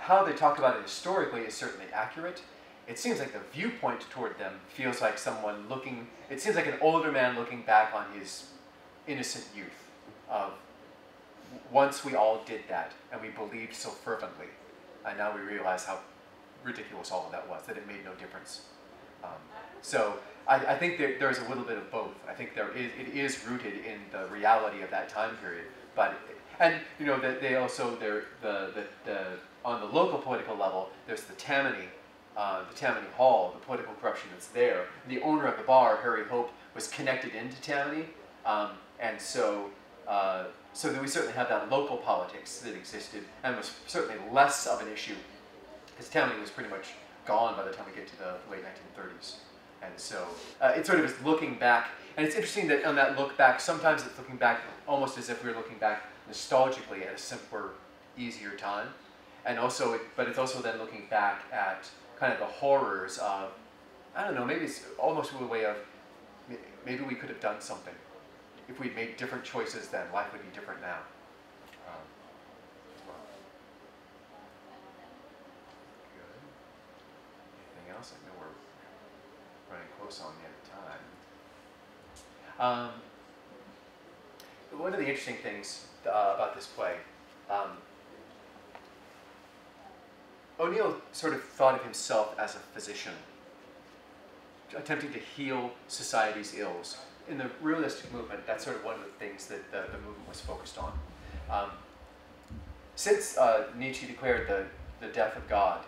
how they talk about it historically is certainly accurate. It seems like the viewpoint toward them feels like someone looking. It seems like an older man looking back on his innocent youth. Of once we all did that and we believed so fervently, and now we realize how ridiculous all of that was. That it made no difference. Um, so I, I think there, there's a little bit of both. I think there is, it is rooted in the reality of that time period, but and you know that they also they're the, the, the on the local political level there's the Tammany, uh, the Tammany Hall, the political corruption that's there. The owner of the bar, Harry Hope, was connected into Tammany, um, and so. Uh, so that we certainly have that local politics that existed and was certainly less of an issue because Tammany was pretty much gone by the time we get to the late 1930s. And so uh, it sort of is looking back. And it's interesting that on that look back, sometimes it's looking back almost as if we were looking back nostalgically at a simpler, easier time. And also, it, but it's also then looking back at kind of the horrors of, I don't know, maybe it's almost a way of, maybe we could have done something. If we'd made different choices then, life would be different now. Um, Good. Anything else? I know we're running close on the of time. Um, one of the interesting things uh, about this play, um, O'Neill sort of thought of himself as a physician, attempting to heal society's ills. In the realistic movement, that's sort of one of the things that the, the movement was focused on. Um, since uh, Nietzsche declared the, the death of God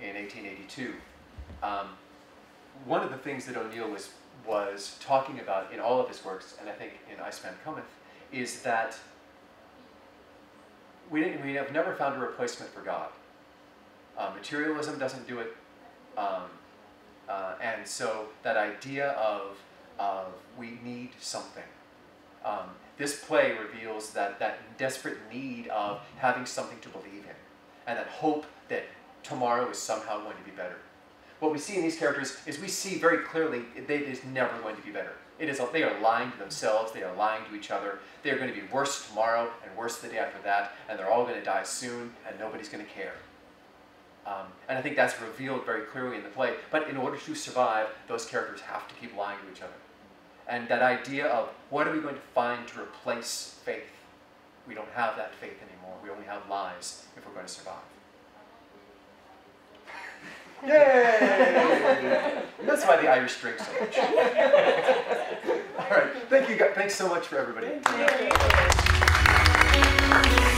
in 1882, um, one of the things that O'Neill was, was talking about in all of his works, and I think in Iceman Cometh, is that we, we have never found a replacement for God. Uh, materialism doesn't do it. Um, uh, and so that idea of, of we need something. Um, this play reveals that, that desperate need of having something to believe in and that hope that tomorrow is somehow going to be better. What we see in these characters is we see very clearly that it is never going to be better. It is, they are lying to themselves, they are lying to each other. They are going to be worse tomorrow and worse the day after that, and they're all going to die soon, and nobody's going to care. Um, and I think that's revealed very clearly in the play. But in order to survive, those characters have to keep lying to each other. And that idea of what are we going to find to replace faith? We don't have that faith anymore. We only have lies if we're going to survive. Yay! That's why the Irish drink so much. All right. Thank you. Guys. Thanks so much for everybody. Thank you.